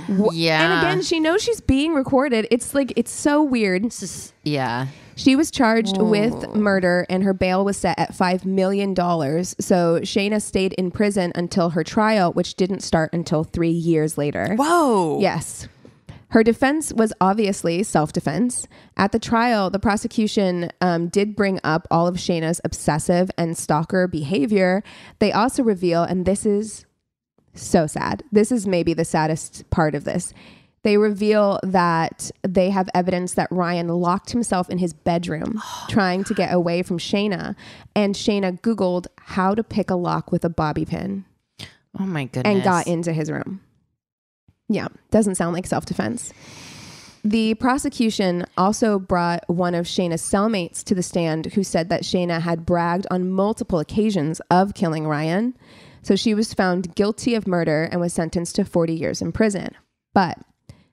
Wh- Yeah. And again, she knows she's being recorded. It's like it's so weird. yeah. She was charged with murder and her bail was set at $5 million. So Shayna stayed in prison until her trial, which didn't start until three years later. Whoa. Yes. Her defense was obviously self defense. At the trial, the prosecution um, did bring up all of Shayna's obsessive and stalker behavior. They also reveal, and this is so sad, this is maybe the saddest part of this. They reveal that they have evidence that Ryan locked himself in his bedroom trying to get away from Shayna. And Shayna Googled how to pick a lock with a bobby pin Oh my goodness. and got into his room. Yeah, doesn't sound like self defense. The prosecution also brought one of Shayna's cellmates to the stand who said that Shayna had bragged on multiple occasions of killing Ryan. So she was found guilty of murder and was sentenced to 40 years in prison. But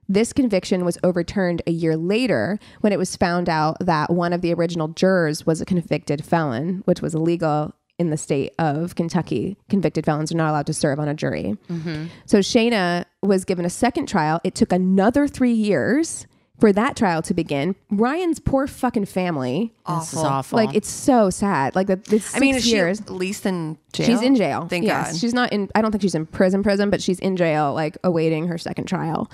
this conviction was overturned a year later when it was found out that one of the original jurors was a convicted felon, which was illegal in the state of Kentucky. Convicted felons are not allowed to serve on a jury. Mm-hmm. So Shayna was given a second trial. It took another three years for that trial to begin. Ryan's poor fucking family. This is awful. Like it's so sad. Like that- it's I mean, six is she years. at least in jail? She's in jail. Thank yes. God. She's not in. I don't think she's in prison, prison, but she's in jail, like awaiting her second trial.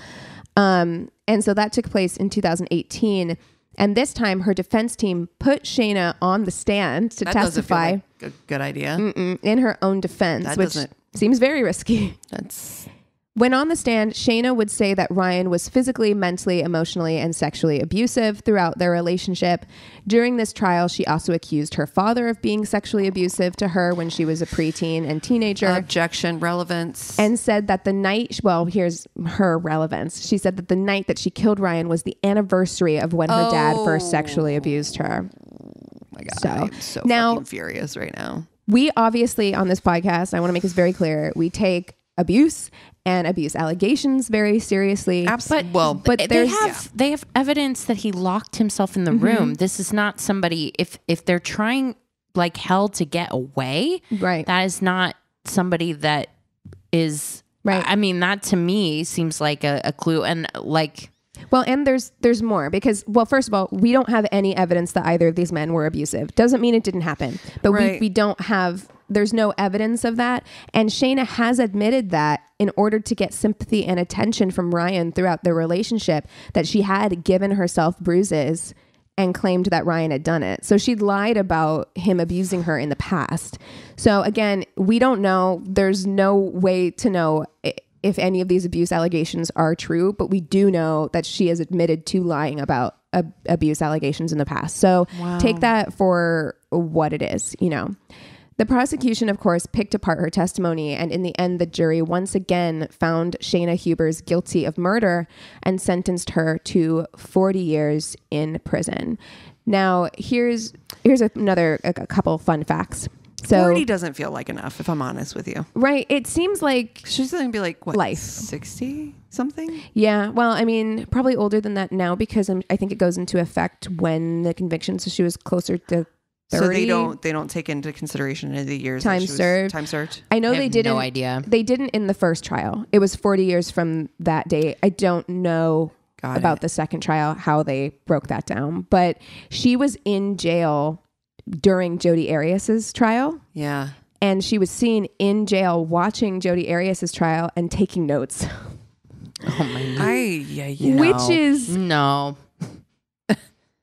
Um, and so that took place in 2018. And this time, her defense team put Shayna on the stand to That doesn't feel testify like a good idea. Mm-mm, in her own defense, That which doesn't- seems very risky. That's When on the stand, Shayna would say that Ryan was physically, mentally, emotionally, and sexually abusive throughout their relationship. During this trial, she also accused her father of being sexually abusive to her when she was a preteen and teenager. objection, relevance. and said that the night, well, here's her relevance. She said that the night that she killed Ryan was the anniversary of when her dad first sexually abused her. My God, So, I'm so now- fucking furious right now. We obviously, on this podcast, I want to make this very clear, we take abuse and abuse allegations very seriously. Absolutely. well, but they have they have evidence that he locked himself in the Mhm. room. This is not somebody if if they're trying like hell to get away. Right. That is not somebody that is Right. I mean, that to me seems like a, a clue and like Well, and there's there's more because well, first of all, we don't have any evidence that either of these men were abusive. Doesn't mean it didn't happen, but Right. we we don't have there's no evidence of that. And Shayna has admitted that in order to get sympathy and attention from Ryan throughout their relationship, that she had given herself bruises and claimed that Ryan had done it. So she'd lied about him abusing her in the past. So again, we don't know. There's no way to know if any of these abuse allegations are true, but we do know that she has admitted to lying about ab- abuse allegations in the past. So take that for what it is, you know. The prosecution, of course, picked apart her testimony, and in the end, the jury once again found Shayna Hubers guilty of murder and sentenced her to 40 years in prison. Now, here's here's another a, a couple fun facts. So, 40 doesn't feel like enough, if I'm honest with you. right, it seems like She's going to be like, what? Life. 60 something? Yeah, well, I mean, probably older than that now because I'm, I think it goes into effect when the conviction. So she was closer to 30. So they don't they don't take into consideration any of the years that Time she was- served. Time served. I know I they didn't. no idea. They didn't in the first trial. It was 40 years from that date. I don't know Got about it. the second trial how they broke that down, but she was in jail during Jodi Arias's trial. Yeah. And she was seen in jail watching Jodi Arias's trial and taking notes, oh my god. I yeah, yeah. which is No.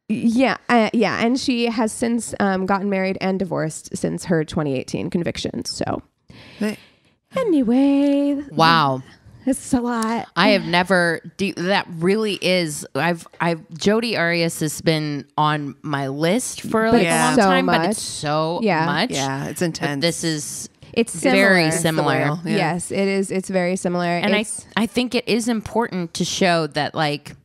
Yeah, uh, yeah, and she has since um, gotten married and divorced since her 2018 conviction. So, They- anyway, Wow. It's a lot. I have never do, that really is I've I've Jodi Arias has been on my list for like it's a long so time, but it's so Yeah. much. yeah, it's But intense. this is It's similar. very similar. Yeah. Yes, it is. It's very similar. and It's- I I think it is important to show that like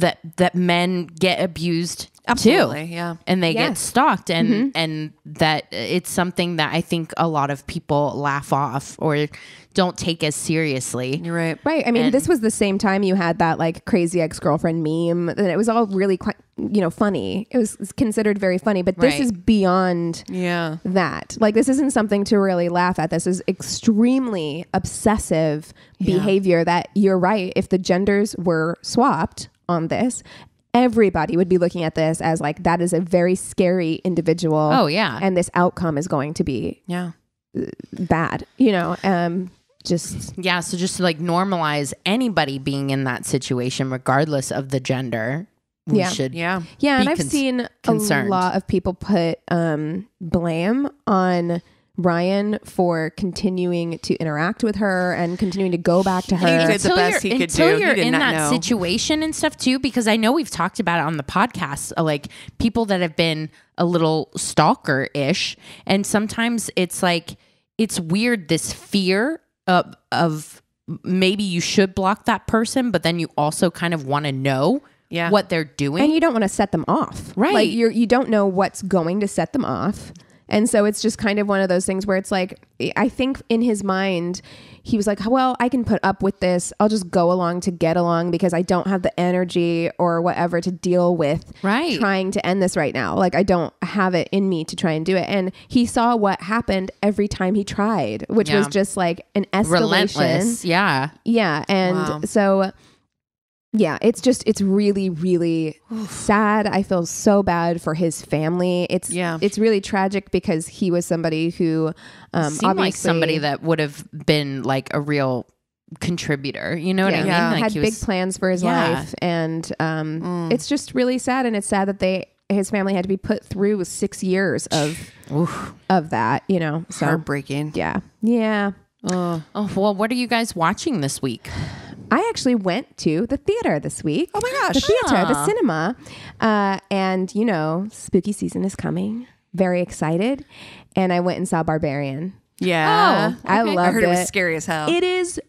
that that men get abused Absolutely, too. yeah. And they get stalked and Mhm. and that it's something that I think a lot of people laugh off or don't take as seriously. You're right. Right. I mean, And- this was the same time you had that like crazy ex girlfriend meme, and it was all really quite, you know, funny. It was considered very funny, but this Right. is beyond Yeah. that. Like, this isn't something to really laugh at. This is extremely obsessive Yeah. behavior that you're right. If the genders were swapped on this, everybody would be looking at this as like, that is a very scary individual. Oh, yeah. And this outcome is going to be Yeah. bad, you know? Um, just Yeah, so just to like normalize anybody being in that situation regardless of the gender. We Yeah. should Yeah. Yeah, and I've cons- seen concerned. a lot of people put um, blame on Ryan for continuing to interact with her and continuing to go back to her. He did the until best he could until do. He you're did in not that know. situation and stuff too, because I know we've talked about it on the podcast, uh, like people that have been a little stalker ish, and sometimes it's like it's weird this fear of of maybe you should block that person, but then you also kind of want to know Yeah. what they're doing. and you don't want to set them off. Right. Like you're you don't know what's going to set them off. And so it's just kind of one of those things where it's like I think in his mind he was like, "Well, I can put up with this. I'll just go along to get along because I don't have the energy or whatever to deal with Right. trying to end this right now. Like I don't have it in me to try and do it." And he saw what happened every time he tried, which was just like an escalation. Relentless. Yeah. Yeah, and Wow. so yeah, it's just it's really really sad. I feel so bad for his family. It's Yeah. it's really tragic because he was somebody who um Seemed like somebody that would have been like a real contributor. You know what I mean? Yeah. Like had big was- plans for his Yeah. life and um Mm. it's just really sad and it's sad that they his family had to be put through 6 years of of that, you know. So Heartbreaking. yeah. Yeah. Oh. Oh, well, what are you guys watching this week? I actually went to the theater this week. Oh my gosh. The theater, the Ah. cinema. Uh, and, you know, spooky season is coming. Very excited. And I went and saw Barbarian. Yeah. Oh, I okay. loved I heard it was scary as hell. It is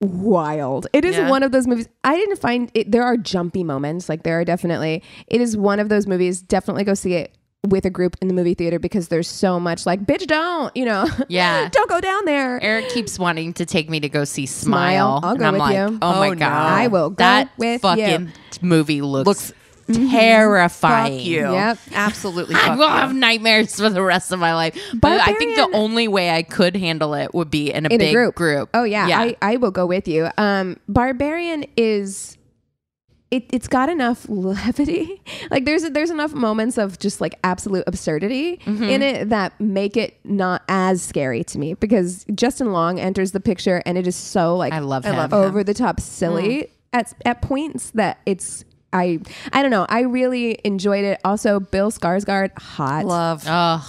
wild. It is Yeah. one of those movies. I didn't find it. There are jumpy moments. Like, there are definitely, it is one of those movies. Definitely go see it with a group in the movie theater because there's so much like, bitch, don't, you know, Yeah. don't go down there. Eric keeps wanting to take me to go see Smile. Smile. I'll and go I'm with like, you. Oh, Oh, my no. god, I will go that with fucking you. movie looks, Looks terrifying. Fuck you. Yep. Absolutely. I will you. have nightmares for the rest of my life. But I think the only way I could handle it would be in a in big a group. Oh yeah, Yeah. I, I will go with you. Um, Barbarian is. It, it's got enough levity. Like there's there's enough moments of just like absolute absurdity Mm-hmm. in it that make it not as scary to me because Justin Long enters the picture and it is so like I love I him. love him. over the top silly at at points that it's I I don't know. I really enjoyed it. Also, Bill Skarsgård, hot, Love. Ugh.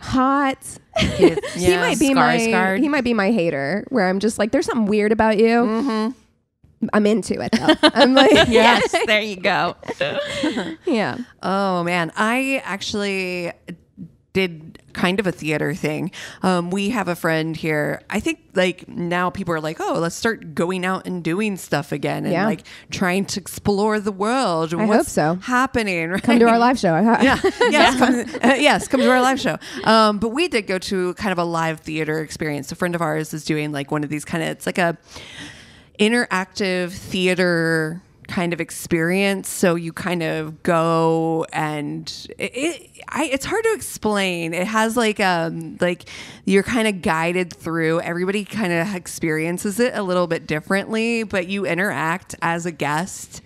hot. Yeah. he might be my he might be my hater. Where I'm just like, there's something weird about you. Mm-hmm. I'm into it though. I'm like, yes, there you go. yeah. Oh man, I actually did kind of a theater thing. Um, we have a friend here. I think like now people are like, oh, let's start going out and doing stuff again and Yeah. like trying to explore the world. And I hope what's so. Happening. Right? Come to our live show. yeah, yes, come, uh, yes, come to our live show. Um, but we did go to kind of a live theater experience. A friend of ours is doing like one of these kind of it's like a interactive theater kind of experience. So you kind of go and it, it I, it's hard to explain. It has like um like you're kind of guided through. Everybody kind of experiences it a little bit differently, but you interact as a guest.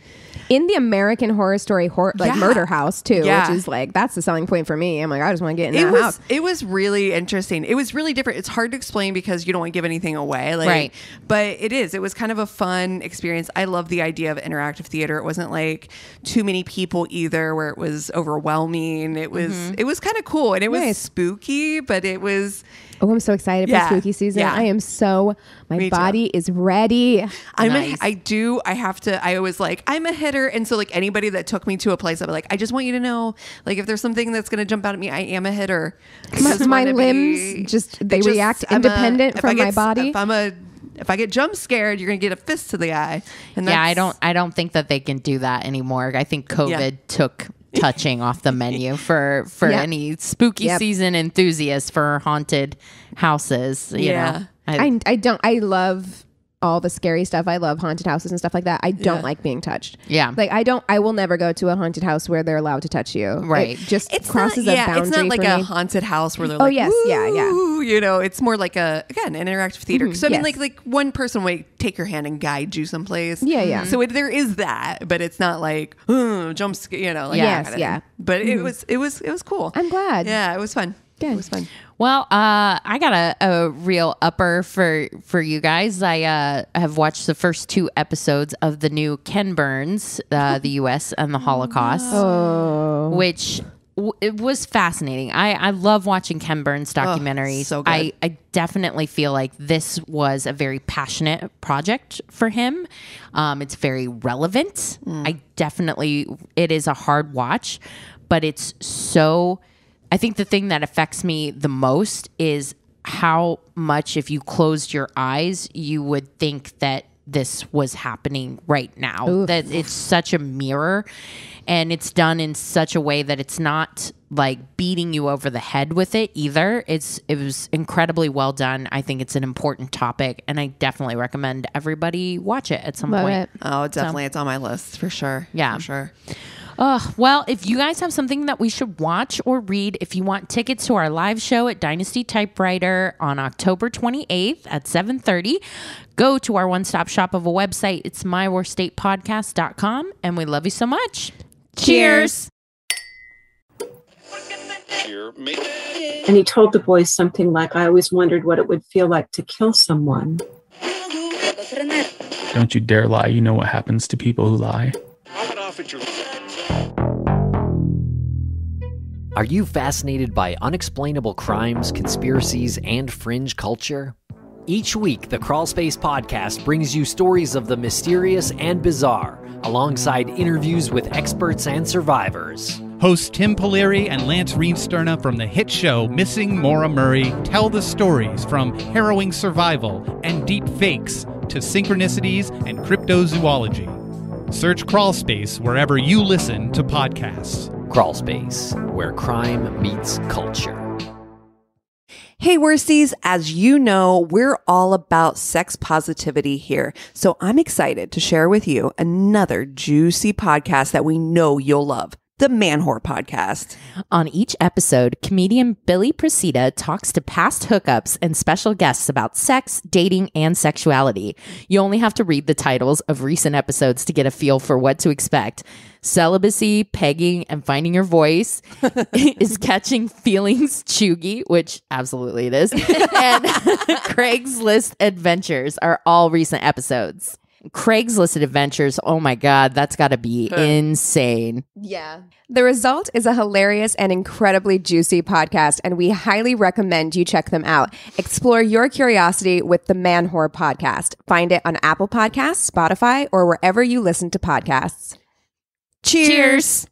In the American Horror Story horror like Yeah. Murder House too, Yeah. which is like that's the selling point for me. I'm like, I just want to get in it that was house. it was really interesting. It was really different. It's hard to explain because you don't want to give anything away. Like, Right. But it is. It was kind of a fun experience. I love the idea of interactive theater. It wasn't like too many people either, where it was overwhelming. It was Mm-hmm. it was kind of cool and it was Nice. spooky, but it was. Oh, I'm so excited Yeah. for spooky season. Yeah. I am so my Me too. body is ready. I'm Nice. a, I do. I have to. I always like, I'm a hitter, and so like anybody that took me to a place, I'm like, I just want you to know, like, if there's something that's gonna jump out at me, I am a hitter. My, my limbs be- just they just- react I'm independent if I from my get s- body. If I'm a If I get jump scared, you're gonna get a fist to the eye. And yeah, I don't I don't think that they can do that anymore. I think COVID Yeah. took touching off the menu for for any spooky Yep. season enthusiasts for haunted houses. You Yeah. know, I, I don't. I love all the scary stuff. I love haunted houses and stuff like that. I don't Yeah. like being touched. Yeah. Like I don't. I will never go to a haunted house where they're allowed to touch you. Right. It just It's crosses not, a yeah, boundary it's not like for a me. haunted house where they're Oh, like, yes, yeah, yeah. "Woo," You know, it's more like a again an interactive theater. Mhm, So I mean, like like one person might take your hand and guide you someplace. Yeah, yeah. So it, there is that, but it's not like "Ugh, jump scare. You know, like Yes, yeah. But it Mhm. was it was it was cool. I'm glad. Yeah, it was fun. It was fun. Well, uh, I got a, a real upper for for you guys. I uh, have watched the first two episodes of the new Ken Burns, uh, the U.S. and the Holocaust, Oh. which w- it was fascinating. I, I love watching Ken Burns documentaries. so good. I, I definitely feel like this was a very passionate project for him. Um, it's very relevant. I definitely it is a hard watch, but it's so. I think the thing that affects me the most is how much, if you closed your eyes, you would think that this was happening right now. Oof. That it's such a mirror and it's done in such a way that it's not like beating you over the head with it either. It's it was incredibly well done. I think it's an important topic and I definitely recommend everybody watch it at some Love point. it. Oh, definitely, it's on my list for sure. Yeah. for sure. Uh, well, if you guys have something that we should watch or read, if you want tickets to our live show at Dynasty Typewriter on October 28th at 7:30, go to our one-stop shop of a website. It's myworstdatepodcast.com and we love you so much. Cheers. And he told the boys something like, I always wondered what it would feel like to kill someone. Don't you dare lie. You know what happens to people who lie. Are you fascinated by unexplainable crimes, conspiracies, and fringe culture? Each week, the Crawlspace podcast brings you stories of the mysterious and bizarre, alongside interviews with experts and survivors. Hosts Tim Pilleri and Lance Reenstierna from the hit show Missing Maura Murray tell the stories from harrowing survival and deep fakes to synchronicities and cryptozoology. Search Crawlspace wherever you listen to podcasts. Crawlspace, where crime meets culture. Hey, worsties, as you know, we're all about sex positivity here. So I'm excited to share with you another juicy podcast that we know you'll love the Man Whore Podcast. On each episode, comedian Billy Procida talks to past hookups and special guests about sex, dating, and sexuality. You only have to read the titles of recent episodes to get a feel for what to expect. Celibacy, pegging, and finding your voice is catching feelings chuggy, which absolutely it is. and Craigslist adventures are all recent episodes. Craigslist adventures, oh my God, that's got to be insane. Yeah. The result is a hilarious and incredibly juicy podcast, and we highly recommend you check them out. Explore your curiosity with the Man Whore podcast. Find it on Apple Podcasts, Spotify, or wherever you listen to podcasts. Cheers.